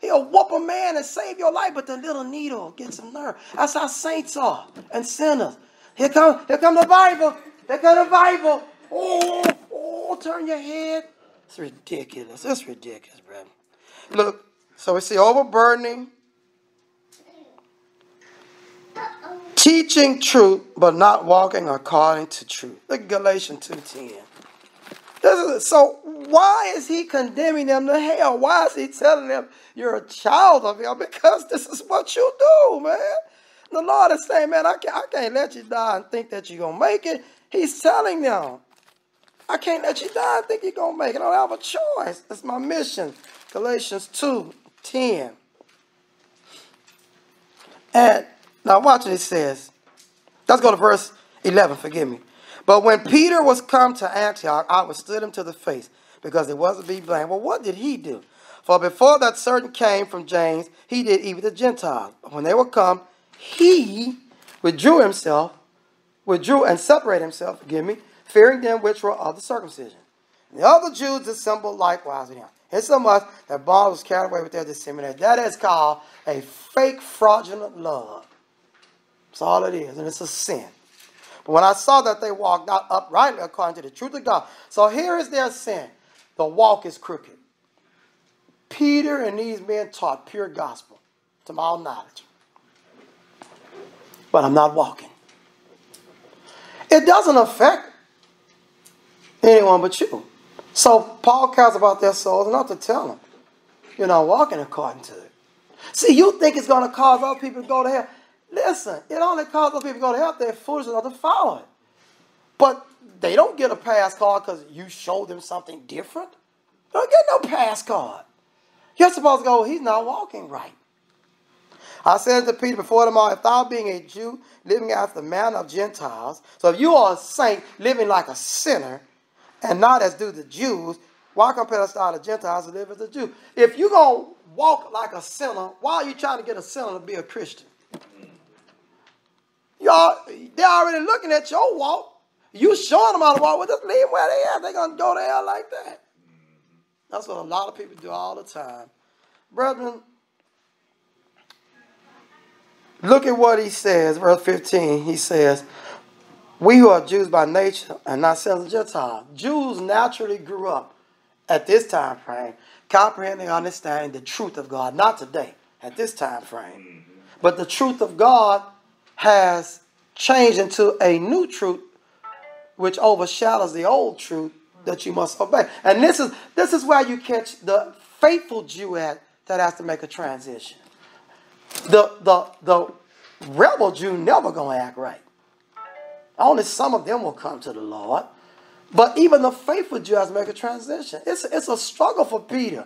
He'll whoop a man and save your life, but the little needle gets him nerve. That's how saints are and sinners. Here come, here come the Bible. Here come the Bible. Oh, oh, turn your head. It's ridiculous. It's ridiculous, brother. Look, so we see overburdening, teaching truth, but not walking according to truth. Look at Galatians 2.10. Is, so why is he condemning them to hell? Why is he telling them you're a child of hell? Because this is what you do, man. The Lord is saying, man, I can't, I can't let you die and think that you're going to make it. He's telling them, I can't let you die and think you're going to make it. I don't have a choice. That's my mission. Galatians 2, 10. And now watch what it says. Let's go to verse 11, forgive me. But when Peter was come to Antioch, I withstood him to the face, because it wasn't be blamed. Well, what did he do? For before that certain came from James, he did even the Gentiles. When they were come, he withdrew himself, withdrew and separated himself, forgive me, fearing them which were of the circumcision. And the other Jews assembled likewise with him. Insomuch that Barnabas was carried away with their dissemination. That is called a fake fraudulent love. That's all it is, and it's a sin. But when I saw that they walked not uprightly according to the truth of God. So here is their sin. The walk is crooked. Peter and these men taught pure gospel to my knowledge. But I'm not walking. It doesn't affect anyone but you. So Paul cares about their souls enough to tell them. you're not walking according to it. See, you think it's going to cause other people to go to hell. Listen, it only causes other people to go to hell if they're foolish enough to follow it. But they don't get a pass card because you show them something different. They don't get no pass card. You're supposed to go, he's not walking right. I said to Peter before them all, if thou being a Jew, living after the manner of Gentiles, so if you are a saint living like a sinner, and not as do the Jews, why compare us to the Gentiles to live as a Jew? If you're going to walk like a sinner, why are you trying to get a sinner to be a Christian? Y'all, they're already looking at your walk. You showing them how to walk. Well, just leave them where they are. They're going to go to hell like that. That's what a lot of people do all the time. Brethren, look at what he says, verse 15. He says, We who are Jews by nature and not sinners of Gentiles. Jews naturally grew up at this time frame, comprehending and understanding the truth of God. Not today, at this time frame. Mm-hmm. But the truth of God has changed into a new truth which overshadows the old truth that you must obey. And this is this is where you catch the faithful Jew at that has to make a transition. The the the rebel Jew never gonna act right. Only some of them will come to the Lord. But even the faithful Jew has to make a transition. It's, it's a struggle for Peter.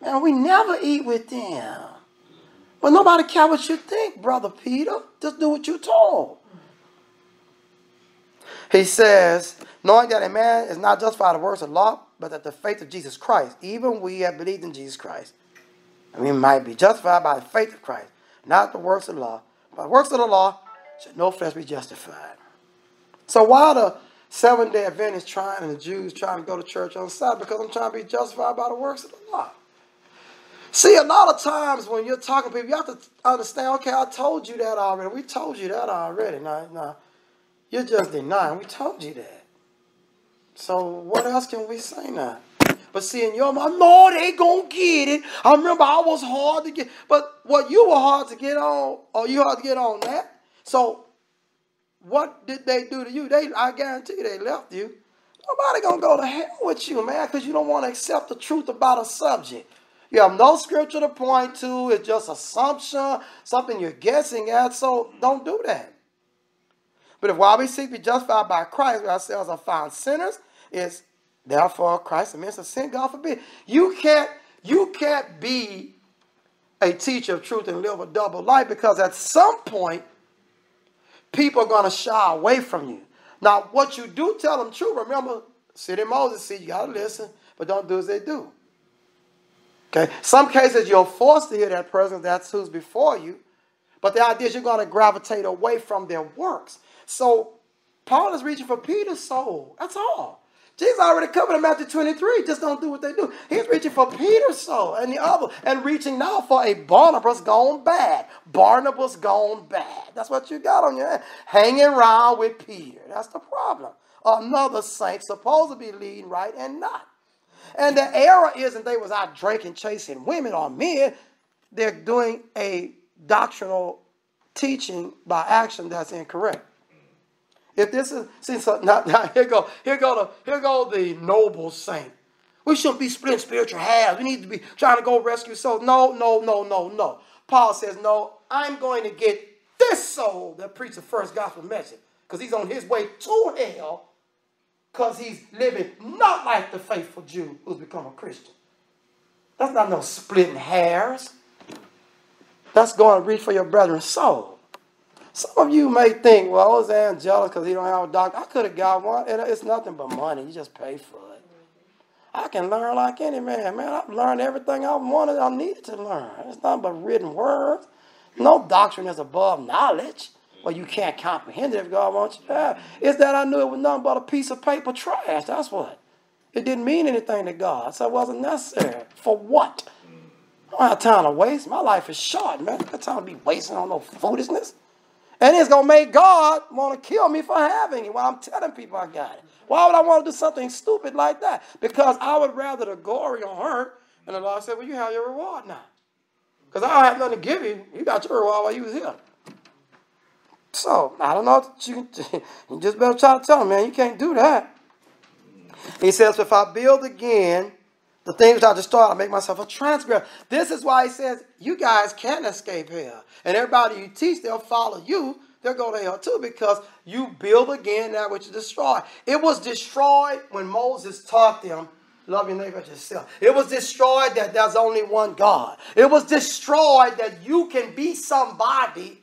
Man, we never eat with them. Well, nobody care what you think, brother Peter. Just do what you're told. He says, knowing that a man is not justified by the works of law, but that the faith of Jesus Christ, even we have believed in Jesus Christ, we might be justified by the faith of Christ, not the works of the law. By the works of the law, should no flesh be justified. So while the Seven day Adventists trying and the Jews trying to go to church on Sabbath because I'm trying to be justified by the works of the law. See, a lot of times when you're talking to people, you have to understand, okay, I told you that already. We told you that already. Now, now you're just denying. We told you that. So what else can we say now? But see, in your mind, no, they gonna get it. I remember I was hard to get, but what you were hard to get on, or you hard to get on that. So what did they do to you? They, I guarantee they left you. Nobody gonna go to hell with you, man, because you don't want to accept the truth about a subject. You have no scripture to point to. It's just assumption, something you're guessing at. So don't do that. But if while we seek to be justified by Christ, we ourselves are found sinners, is therefore Christ admits a sin. God forbid. You can't. You can't be a teacher of truth and live a double life because at some point people are going to shy away from you. Now, what you do tell them true, remember, City Moses see you got to listen, but don't do as they do. Okay? Some cases you're forced to hear that person, that's who's before you. But the idea is you're going to gravitate away from their works. So Paul is reaching for Peter's soul. That's all. Jesus already covered in Matthew 23. Just don't do what they do. He's reaching for Peter's soul and the other, and reaching now for a Barnabas gone bad. Barnabas gone bad. That's what you got on your hand. Hanging around with Peter. That's the problem. Another saint supposed to be leading right and not. And the error isn't they was out drinking, chasing women or men. They're doing a doctrinal teaching by action that's incorrect. If this is see so now, now here go here go the here go the noble saint. We shouldn't be splitting spiritual halves. We need to be trying to go rescue souls. No, no, no, no, no. Paul says, no, I'm going to get this soul that preached the first gospel message because he's on his way to hell because he's living not like the faithful Jew who's become a Christian. That's not no splitting hairs. That's going to reach for your brethren's soul. Some of you may think, well, I was angelic because he don't have a doctor. I could have got one. It's nothing but money. You just pay for it. I can learn like any man. Man, I've learned everything I wanted, I needed to learn. It's nothing but written words. No doctrine is above knowledge. Well, you can't comprehend it if God wants you to have. It's that I knew it was nothing but a piece of paper trash. That's what. It didn't mean anything to God, so it wasn't necessary. For what? I don't have time to waste. My life is short, man. I got time to be wasting on no foolishness. And it's going to make God want to kill me for having it while I'm telling people I got it. Why would I want to do something stupid like that? Because I would rather the glory on her. And the Lord said, well, you have your reward now. Because I don't have nothing to give you. You got your reward while you was here. So, I don't know. You, you just better try to tell him, man, you can't do that. He says, if I build again, The things I destroy, I make myself a transgressor. This is why he says, you guys can't escape hell. And everybody you teach, they'll follow you. They'll go to hell too because you build again that which is destroyed. It was destroyed when Moses taught them, love your neighbor as yourself. It was destroyed that there's only one God. It was destroyed that you can be somebody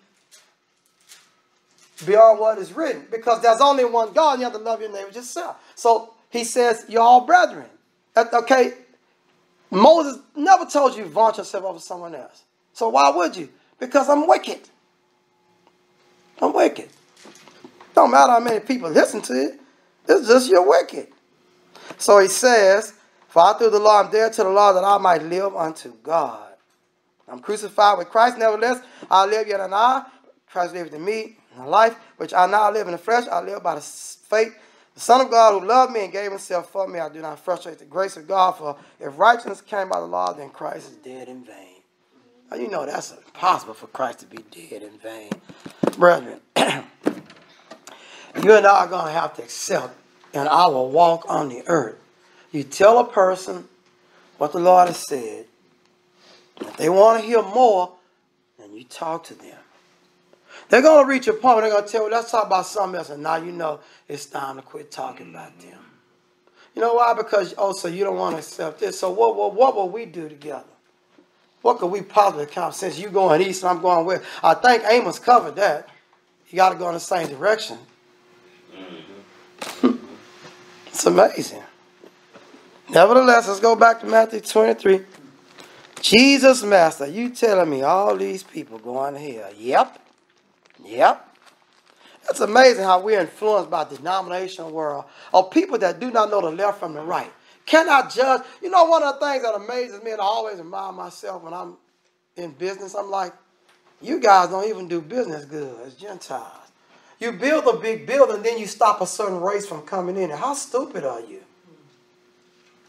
beyond what is written because there's only one God you have to love your neighbor as yourself. So he says, you're all brethren. Okay, Moses never told you vaunt yourself over someone else. So why would you? Because I'm wicked. I'm wicked. Don't matter how many people listen to it. It's just you're wicked. So he says, For I through the law am dead to the law that I might live unto God. I'm crucified with Christ. Nevertheless, I live yet and I. Christ lives in me. In life which I now live in the flesh, I live by the faith the Son of God who loved me and gave himself for me, I do not frustrate the grace of God, for if righteousness came by the law, then Christ is dead in vain. Now, you know that's impossible for Christ to be dead in vain. Brethren, you and I are going to have to accept in our walk on the earth. You tell a person what the Lord has said. If they want to hear more, then you talk to them. They're going to reach a point where they're going to tell you, let's talk about something else. And now you know it's time to quit talking about mm-hmm. them. You know why? Because, oh, so you don't want to accept this. So what, what, what will we do together? What could we possibly accomplish? Since you going east and I'm going west. I think Amos covered that. You got to go in the same direction. Mm-hmm. it's amazing. Nevertheless, let's go back to Matthew 23. Jesus, Master, you telling me all these people going hell? Yep. Yep. It's amazing how we're influenced by the denominational world of people that do not know the left from the right. Cannot judge. You know, one of the things that amazes me, and I always remind myself when I'm in business, I'm like, you guys don't even do business good as Gentiles. You build a big building, then you stop a certain race from coming in. How stupid are you?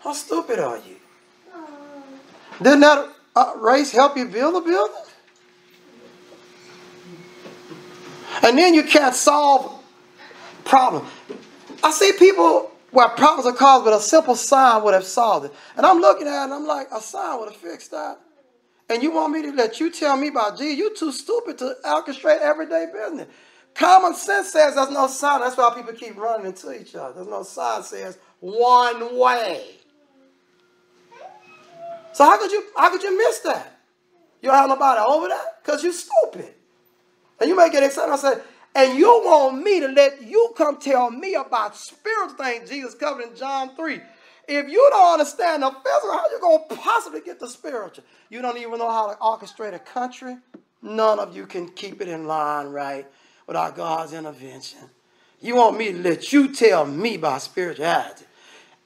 How stupid are you? Didn't that uh, race help you build a building? And then you can't solve problems. I see people where problems are caused, but a simple sign would have solved it. And I'm looking at it and I'm like, a sign would have fixed that. And you want me to let you tell me about Jesus? You're too stupid to orchestrate everyday business. Common sense says there's no sign. That's why people keep running into each other. There's no sign says one way. So how could you how could you miss that? You don't have nobody over that? Because you're stupid. And you may get excited. I said, and you want me to let you come tell me about spiritual things Jesus covered in John 3. If you don't understand the physical, how you going to possibly get the spiritual? You don't even know how to orchestrate a country. None of you can keep it in line right without God's intervention. You want me to let you tell me about spirituality.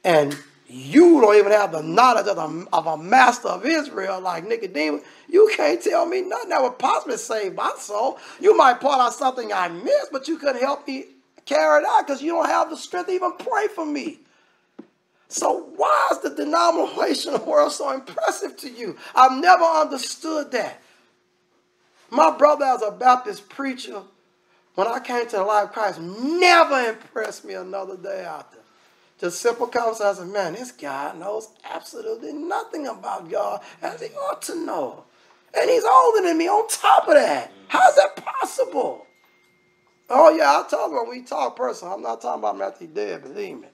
And you don't even have the knowledge of, the, of a master of Israel like Nicodemus. You can't tell me nothing that would possibly save my soul. You might point out something I missed, but you couldn't help me carry it out because you don't have the strength to even pray for me. So why is the denominational world so impressive to you? I've never understood that. My brother as a Baptist preacher, when I came to the life of Christ, never impressed me another day after. Just simple conversation. Man, this guy knows absolutely nothing about God as he ought to know. And he's older than me on top of that. How's that possible? Oh, yeah, I him when we talk personal. I'm not talking about Matthew dead, believe me.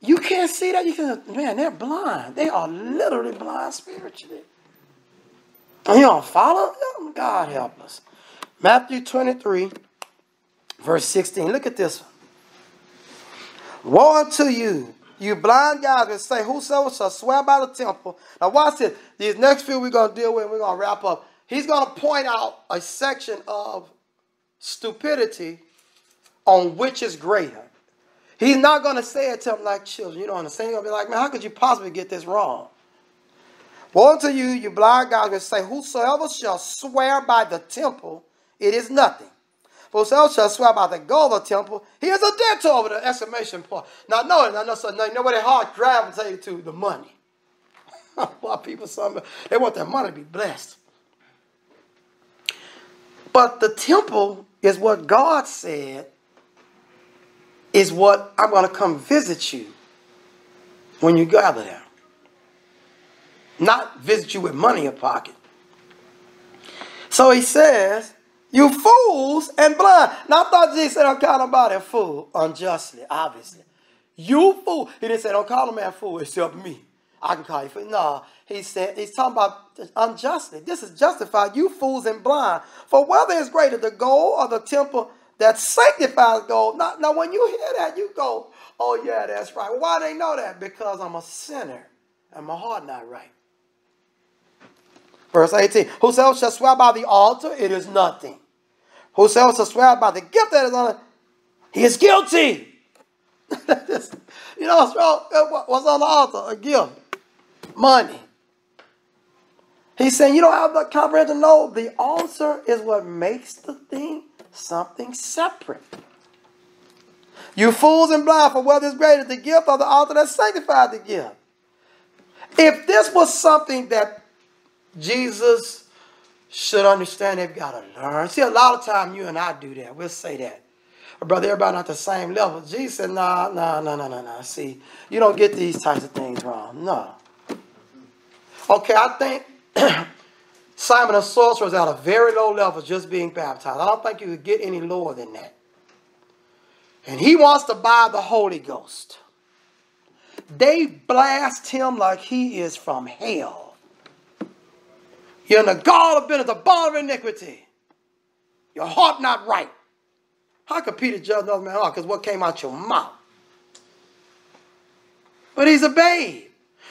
You can't see that. You can, man, they're blind. They are literally blind spiritually. And you don't follow them? God help us. Matthew 23, verse 16. Look at this. Woe unto you, you blind guys that say, Whosoever shall swear by the temple. Now, watch this. These next few we're going to deal with, we're going to wrap up. He's going to point out a section of stupidity on which is greater. He's not going to say it to them like children. You don't understand. He's going to be like, man, how could you possibly get this wrong? Woe unto you, you blind guys that say, Whosoever shall swear by the temple, it is nothing. For whosoever shall swear by the gold of the temple, he is a debtor over the exclamation point. Now, no, no, no, so now, you know what their heart gravitated to? The money. Why people, some, they want their money to be blessed. But the temple is what God said is what I'm going to come visit you. when you gather there. Not visit you with money in your pocket. So he says, You fools and blind. Now I thought Jesus said, Don't call nobody a fool unjustly, obviously. You fool. He didn't say, Don't call a man fool except me. I can call you fool. No, he said, He's talking about unjustly. This is justified, you fools and blind. For whether it's greater, the gold or the temple that sanctifies gold. Now, now when you hear that, you go, Oh, yeah, that's right. Why they know that? Because I'm a sinner and my heart not right. Verse 18 Whosoever shall swear by the altar, it is nothing. Whosoever shall swear by the gift that is on it, he is guilty. you know what's wrong? Uh, what's on the altar? A gift. Money. He's saying you don't have the comprehension know the altar is what makes the thing something separate. You fools and blind, for whether is greater the gift or the altar that sanctified the gift. If this was something that Jesus should understand they've got to learn. See, a lot of time you and I do that. We'll say that. But Brother, everybody not the same level. Jesus said, nah, nah, nah, nah, nah, nah. See, you don't get these types of things wrong. No. Okay, I think Simon the sorcerer was at a very low level just being baptized. I don't think you could get any lower than that. And he wants to buy the Holy Ghost. They blast him like he is from hell. You're in the gall of bitterness, the bond of iniquity. Your heart not right. How could Peter judge another man's heart? Because what came out your mouth? But he's a babe.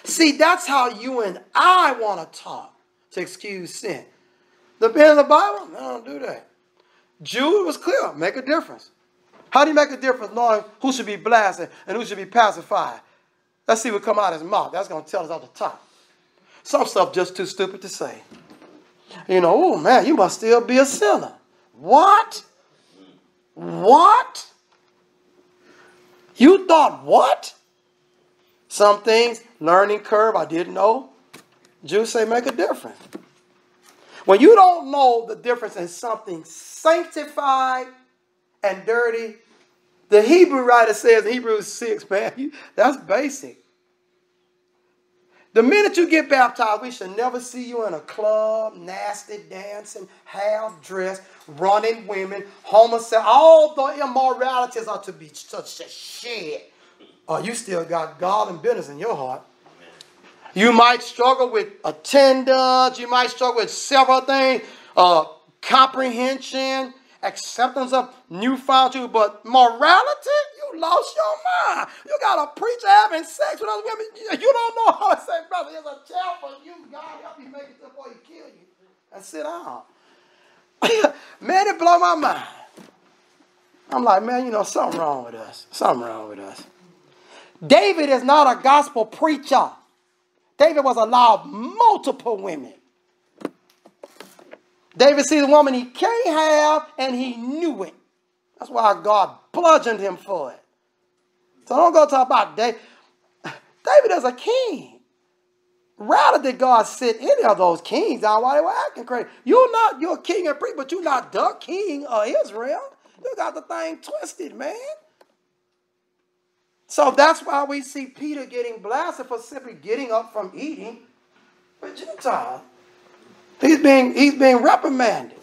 See, that's how you and I want to talk to excuse sin. The of the Bible? No, don't do that. Jude was clear. Make a difference. How do you make a difference knowing who should be blasted and who should be pacified? Let's see what come out of his mouth. That's going to tell us off the top. Some stuff just too stupid to say. You know, oh man, you must still be a sinner. What? What? You thought what? Some things, learning curve, I didn't know. Jude say make a difference. When you don't know the difference in something sanctified and dirty, the Hebrew writer says Hebrews 6, man, that's basic. The minute you get baptized, we should never see you in a club, nasty dancing, half dressed, running women, homosexual. All the immoralities are to be such a shit. Oh, you still got God and bitterness in your heart. You might struggle with attendance. You might struggle with several things. Uh, comprehension, acceptance of newfound truth, but morality, you lost your mind. You got a preacher having sex with other women. You don't know how to say, brother, there's a child for you. God help you make it before he kill you. And sit down. man, it blow my mind. I'm like, man, you know, something wrong with us. Something wrong with us. David is not a gospel preacher. David was allowed multiple women. David sees a woman he can't have, and he knew it. That's why God bludgeoned him for it. So don't go talk about David. David is a king. Rather did God sit any of those kings down while they were acting crazy. You're not, you're king and priest, but you're not the king of Israel. You got the thing twisted, man. So that's why we see Peter getting blasted for simply getting up from eating with Gentiles. He's being, he's being reprimanded.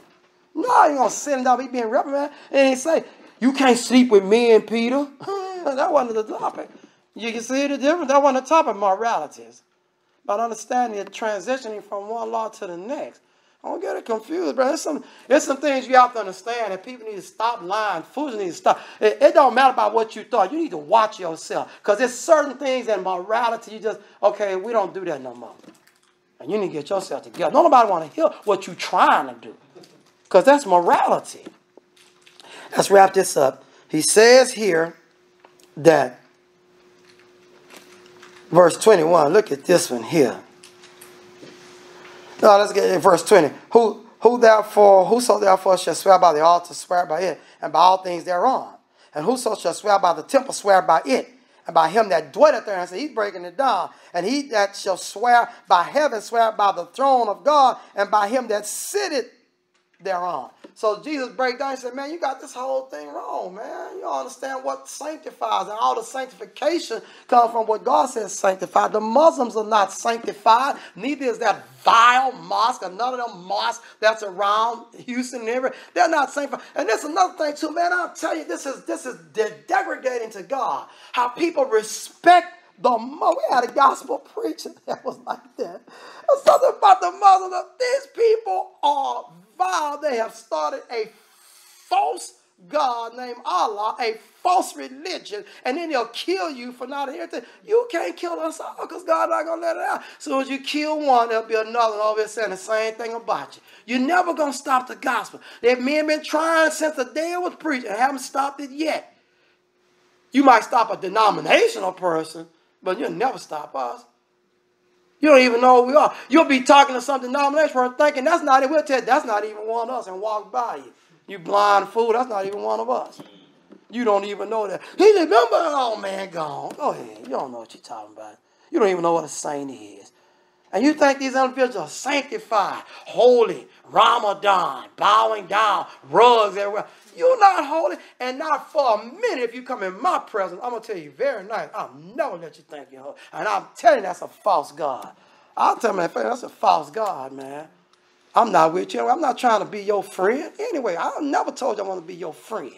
No, he gonna sit him. He's being reprimanded. And he say, you can't sleep with me and Peter. that wasn't the topic. You can see the difference. That wasn't the topic, of moralities. But understanding the transitioning from one law to the next. Don't get it confused, bro. There's some, there's some things you have to understand that people need to stop lying. Fools need to stop. It, it don't matter about what you thought. You need to watch yourself. Because there's certain things in morality you just, okay, we don't do that no more. And you need to get yourself together. Don't nobody want to hear what you're trying to do. Because that's morality. Let's wrap this up. He says here that, verse 21, look at this one here. Now let's get in verse 20. Who, who therefore, whoso therefore shall swear by the altar, swear by it, and by all things thereon. And whoso shall swear by the temple, swear by it and by him that dwelleth there. And so he's breaking it down. And he that shall swear by heaven, swear by the throne of God, and by him that sitteth thereon. So Jesus break down and said, Man, you got this whole thing wrong, man. You don't understand what sanctifies. And all the sanctification comes from what God says sanctified. The Muslims are not sanctified, neither is that vile mosque, another of them mosques that's around Houston and everywhere. They're not sanctified. And this is another thing too, man. I'll tell you, this is this is de- degrading to God. How people respect the we had a gospel preacher that was like that. something about the Muslims. These people are They have started a false God named Allah, a false religion, and then they'll kill you for not adhering You can't kill us all because God's not to let it out. So as you kill one, there'll be another, this saying the same thing about you. You're never going to stop the gospel. They've men been trying since the day it was preached and haven't stopped it yet. You might stop a denominational person, but you'll never stop us. You don't even know who we are. You'll be talking to some denomination person thinking that's not it. We'll tell you that's not even one of us and walk by you. You blind fool, that's not even one of us. You don't even know that. He remember, oh man, gone. Go ahead. You don't know what you're talking about. You don't even know what a saint is. And you think these individuals are sanctified, holy, Ramadan, bowing down, rugs everywhere. You're not holy, and not for a minute if you come in my presence. I'm going to tell you very nice, I'll never let you think you're holy. And I'm telling you, that's a false God. I'll tell my friend, that's a false God, man. I'm not with you. I'm not trying to be your friend. Anyway, I never told you I want to be your friend.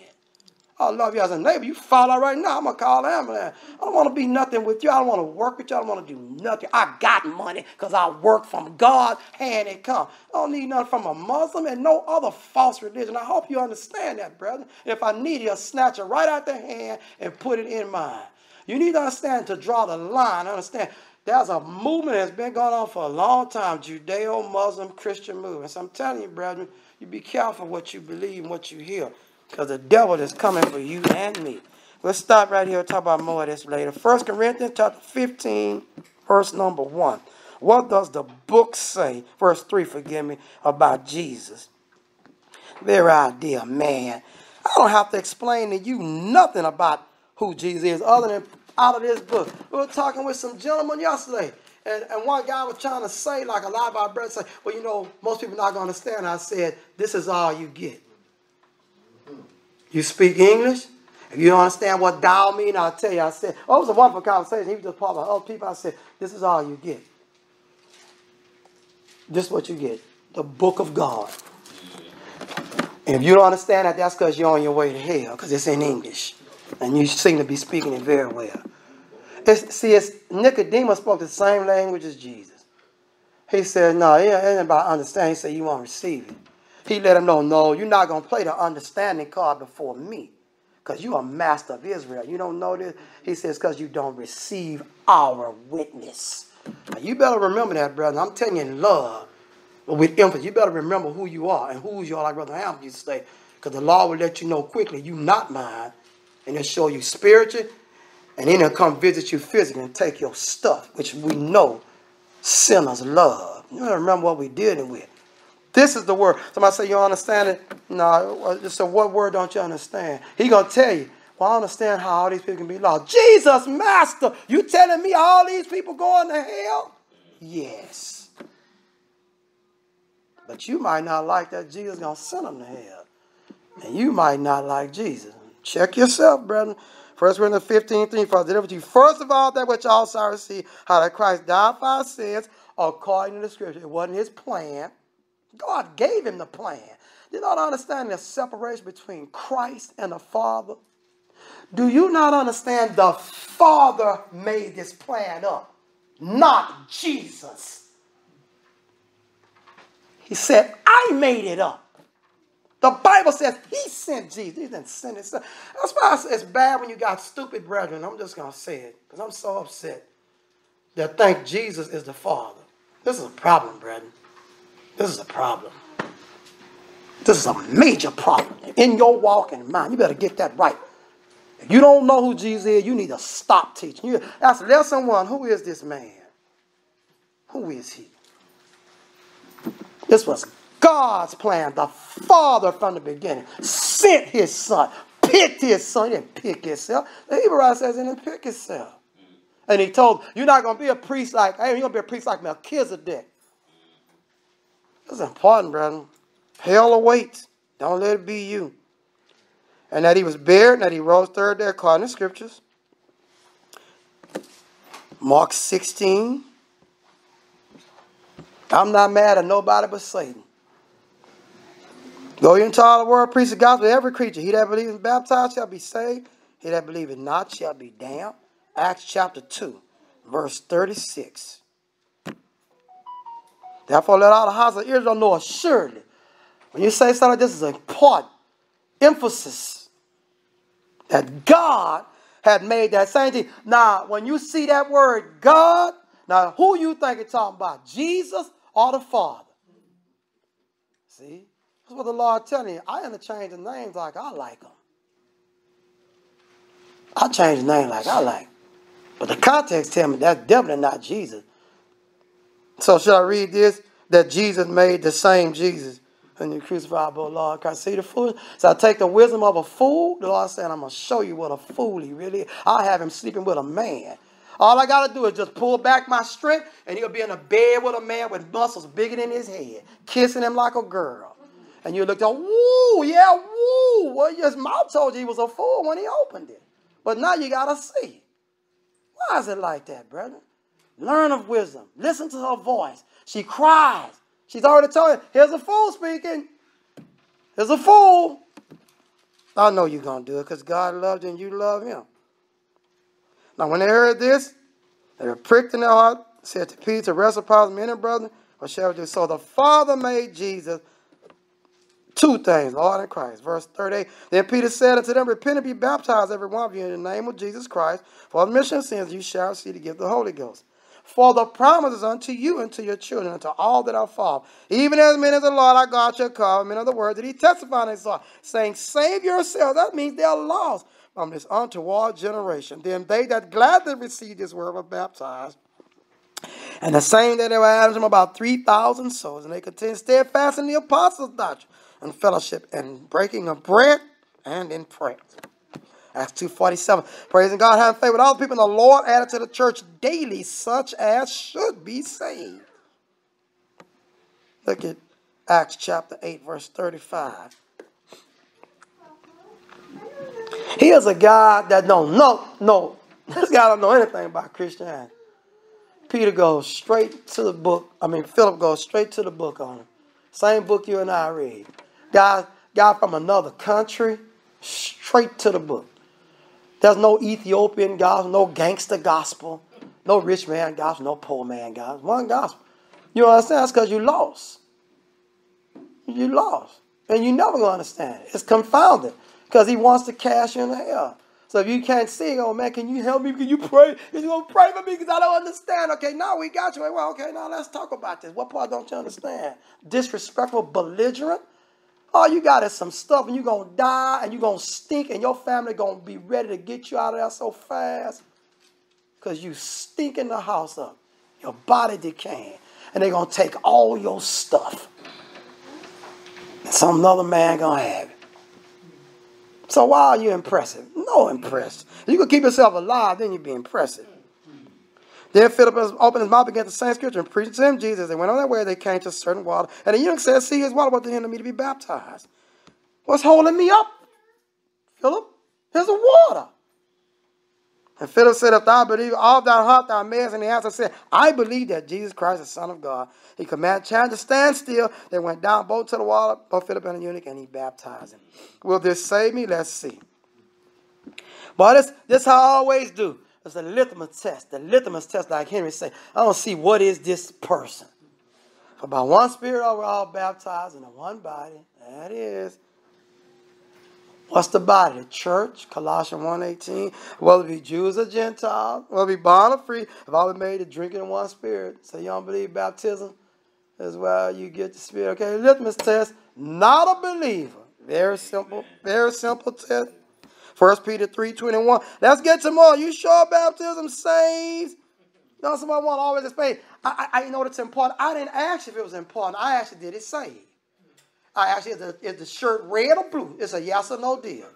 I love you as a neighbor. You fall out right now. I'm going to call ambulance. I don't want to be nothing with you. I don't want to work with you. I don't want to do nothing. I got money because I work from God hand it come. I don't need nothing from a Muslim and no other false religion. I hope you understand that, brother. If I need you, I'll snatch it right out the hand and put it in mine. You need to understand to draw the line. Understand there's a movement that's been going on for a long time, Judeo-Muslim Christian movement. So I'm telling you, brethren, you be careful what you believe and what you hear. Because the devil is coming for you and me. Let's stop right here and talk about more of this later. 1 Corinthians chapter 15, verse number 1. What does the book say, verse 3, forgive me, about Jesus? Very idea, man. I don't have to explain to you nothing about who Jesus is other than out of this book. We were talking with some gentlemen yesterday. And, and one guy was trying to say, like a lot of our brothers say, well, you know, most people not going to understand. I said, this is all you get. You speak English? If you don't understand what thou mean, I'll tell you. I said, oh, it was a wonderful conversation. He was just talking about other people. I said, this is all you get. This is what you get. The book of God. And if you don't understand that, that's because you're on your way to hell, because it's in English. And you seem to be speaking it very well. It's, see, it's Nicodemus spoke the same language as Jesus. He said, no, it ain't about understanding. He said, you won't receive it. He let him know, no, you're not going to play the understanding card before me. Because you're a master of Israel. You don't know this? He says, because you don't receive our witness. Now, you better remember that, brother. I'm telling you in love, with emphasis. You better remember who you are and who you are, like Brother Ham used to say. Because the law will let you know quickly, you not mine and he'll show you spiritually, and then he'll come visit you physically and take your stuff, which we know sinners love. You remember what we're dealing with. This is the word. Somebody say, You understand it? No. Uh, just so what word don't you understand? He gonna tell you. Well, I understand how all these people can be lost. Jesus, Master, you telling me all these people going to hell? Yes. But you might not like that Jesus gonna send them to hell. And you might not like Jesus. Check yourself, brethren. First Corinthians 15, 3, for I delivered you first of all that which also I received, how that Christ died for our sins according to the scripture. It wasn't his plan. God gave him the plan. Do you not understand the separation between Christ and the Father? Do you not understand the Father made this plan up, not Jesus? He said, I made it up. The Bible says he sent Jesus. He didn't send himself. That's why it's bad when you got stupid brethren. I'm just going to say it because I'm so upset that think Jesus is the Father. This is a problem, brethren. This is a problem. This is a major problem in your walk and mind. You better get that right. If you don't know who Jesus is, you need to stop teaching. You, that's lesson one. Who is this man? Who is he? This was God's plan. The Father from the beginning sent his son, picked his son. and pick himself. The Hebrew says he didn't pick himself. And he told, You're not going to be a priest like, hey, you're going to be a priest like Melchizedek. This is important, brother. Hell awaits. Don't let it be you. And that he was buried, and that he rose third day according to scriptures. Mark 16. I'm not mad at nobody but Satan. Go into all the world, preach the gospel to every creature. He that believes and baptized shall be saved. He that believeth not shall be damned. Acts chapter 2, verse 36. Therefore, let all the house of Israel know assuredly. When you say something, this is a important emphasis that God had made that same thing. Now, when you see that word God, now who you think it's talking about? Jesus or the Father? See? That's what the Lord telling you. I interchange the names like I like them. I change the name like I like. But the context tell me that's definitely not Jesus. So should I read this? That Jesus made the same Jesus and you crucified, but Lord, can I see the fool? So I take the wisdom of a fool. The Lord said, I'm going to show you what a fool he really is. I'll have him sleeping with a man. All I got to do is just pull back my strength, and he'll be in a bed with a man with muscles bigger than his head, kissing him like a girl. And you look down, oh, woo, yeah, woo. Well, his mouth told you he was a fool when he opened it. But now you got to see. Why is it like that, brother? Learn of wisdom. Listen to her voice. She cries. She's already told you, here's a fool speaking. Here's a fool. I know you're going to do it because God loved you and you love him. Now, when they heard this, they were pricked in their heart, said to Peter, Rest upon men and brethren, what shall we do? So the Father made Jesus two things, Lord and Christ. Verse 38. Then Peter said unto them, Repent and be baptized, every one of you, in the name of Jesus Christ. For the mission of sins, you shall see to give the Holy Ghost. For the promises unto you and to your children and to all that are far, even as many as the Lord our God shall call, men of the word that he testified his saying, Save yourselves. That means they're lost from this untoward generation. Then they that gladly received this word were baptized. And the same that there were added from about 3,000 souls, and they continued steadfast in the apostles' doctrine and fellowship and breaking of bread and in prayer. Acts 2.47. Praising God, having faith with all the people, and the Lord added to the church daily such as should be saved. Look at Acts chapter 8, verse 35. He is a God that don't know, no, this guy don't know anything about Christianity. Peter goes straight to the book. I mean, Philip goes straight to the book on him. Same book you and I read. Guy, God from another country, straight to the book. There's no Ethiopian gospel, no gangster gospel, no rich man gospel, no poor man gospel. One gospel. You understand? That's because you lost. You lost. And you never gonna understand it. It's confounded. Because he wants to cash in hell. So if you can't see, oh man, can you help me? Can you pray? Can you gonna pray for me? Because I don't understand. Okay, now we got you. Well, okay, now let's talk about this. What part don't you understand? Disrespectful, belligerent. All you got is some stuff, and you're gonna die, and you're gonna stink, and your family gonna be ready to get you out of there so fast. Because you stink in the house up. Your body decaying. And they're gonna take all your stuff. And some other man gonna have it. So why are you impressive? No impressed. If you could keep yourself alive, then you'd be impressive. Then Philip opened his mouth against the same scripture and preached to him Jesus. They went on their way. They came to a certain water. And the eunuch said, See, his water, what to hinder me to be baptized? What's holding me up, Philip? Here's the water. And Philip said, If thou believe all thy heart thou mayest. And the answer said, I believe that Jesus Christ is the Son of God. He commanded chariot to stand still. They went down both to the water, both Philip and the eunuch, and he baptized him. Will this save me? Let's see. But this, this I always do. It's a litmus test. The litmus test, like Henry said, I don't see what is this person. For by one spirit are we all baptized into one body. That is What's the body? The church, Colossians 1.18. Whether it be Jews or Gentiles, whether it be bond or free, have all been made to drink in one spirit. So you don't believe baptism is where you get the spirit. Okay, litmus test. Not a believer. Very simple, very simple test. First Peter 3.21. Let's get some more. You sure baptism saves? You know, somebody want to always explain. I, I, I know it's important. I didn't ask if it was important. I actually did it save. I actually, is the, is the shirt red or blue? It's a yes or no deal.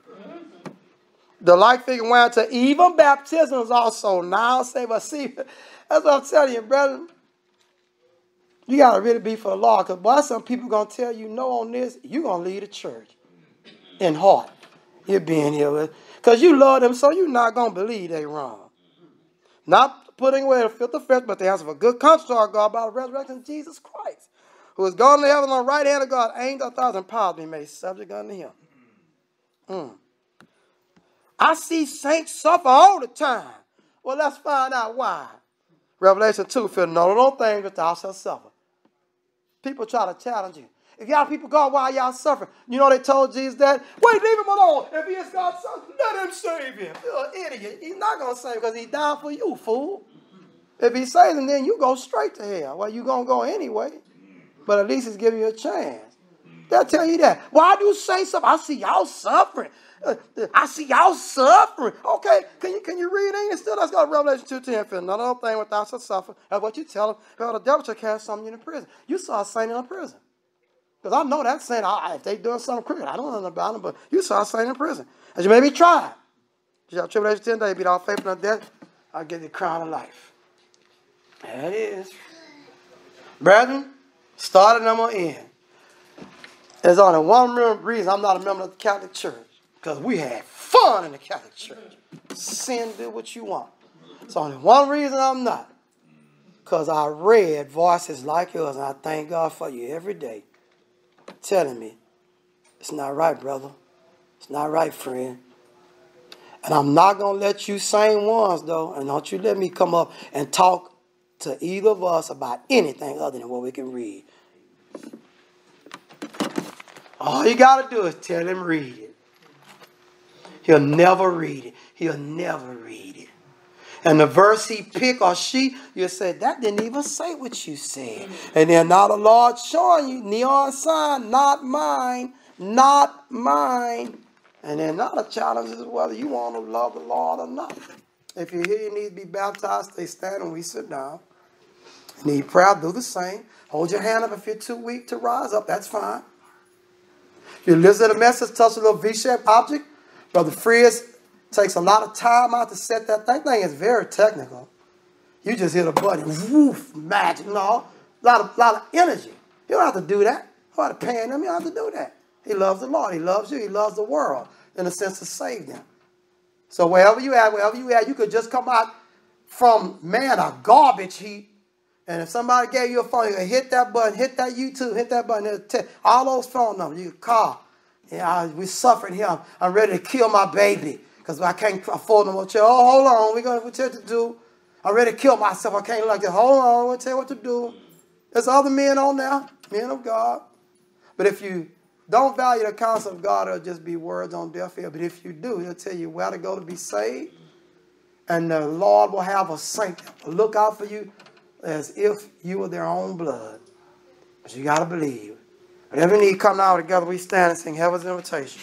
The like figure went to even baptism is also now save But see, that's what I'm telling you, brother. You gotta really be for the Lord, cause boy, some people gonna tell you no on this. You gonna leave the church in heart. You're being here with, cause you love them, so you're not gonna believe they wrong. Not putting away the filth of flesh, but they answer for good conscience to our God by the resurrection of Jesus Christ, who is gone to heaven on the right hand of God, angels, thousand powers be made subject unto him. Mm. I see saints suffer all the time. Well, let's find out why. Revelation 2, fear no no things that thou shalt suffer. People try to challenge you. If y'all people God, why y'all suffering? You know they told Jesus that? Wait, leave him alone. If he is God's son, let him save him. You're an idiot. He's not going to save because he died for you, fool. If he saves him, then you go straight to hell. Well, you going to go anyway. But at least he's giving you a chance. They'll tell you that. Why do you say something? I see y'all suffering. Uh, I see y'all suffering. Okay, can you can you read it? Still, let's go to Revelation 2 10. For another thing without shall suffer. That's what you tell them. Well, the devil shall cast some in prison. You saw a saint in a prison. Because I know that saint, I, if they doing something crooked, I don't know about them, but you saw a saint in prison. As you may be tried. You shall tribulation 10 days, be all faithful unto death. I'll give the crown of life. It is. Brethren, start and going to end. There's only one reason I'm not a member of the Catholic Church. Because we had fun in the Catholic Church. Sin, do what you want. It's only one reason I'm not. Because I read voices like yours, and I thank God for you every day telling me, it's not right, brother. It's not right, friend. And I'm not going to let you same ones, though, and don't you let me come up and talk to either of us about anything other than what we can read. All you got to do is tell him read it. He'll never read it. He'll never read it. And the verse he pick or she, you say, that didn't even say what you said. And then now the Lord showing you, neon sign, not mine, not mine. And then now the challenge is whether you want to love the Lord or not. If you're here, you need to be baptized, stay standing, we sit down. Need prayer, do the same. Hold your hand up if you're too weak to rise up, that's fine. You listen to the message, touch a little V-shaped object. Brother Frias takes a lot of time out to set that thing. thing is very technical. You just hit a button, woof, magic, no. A lot of, lot of energy. You don't have to do that. You don't have to pay him. You don't have to do that. He loves the Lord. He loves you. He loves the world in a sense save them. So wherever you at, wherever you at, you could just come out from, man, a garbage heap. And if somebody gave you a phone, you could hit that button, hit that YouTube, hit that button. All those phone numbers, you could call. Yeah, we suffering here. I'm ready to kill my baby because I can't afford no more child. Oh, hold on. Tell you what to do. I'm ready to kill myself. I can't like this. Hold on. We'll tell you what to do. There's other men on there, men of God. But if you don't value the counsel of God, it'll just be words on deaf ear. But if you do, he'll tell you where to go to be saved. And the Lord will have a saint look out for you as if you were their own blood. But you got to believe. Whatever need come now together, we stand and sing heaven's invitation.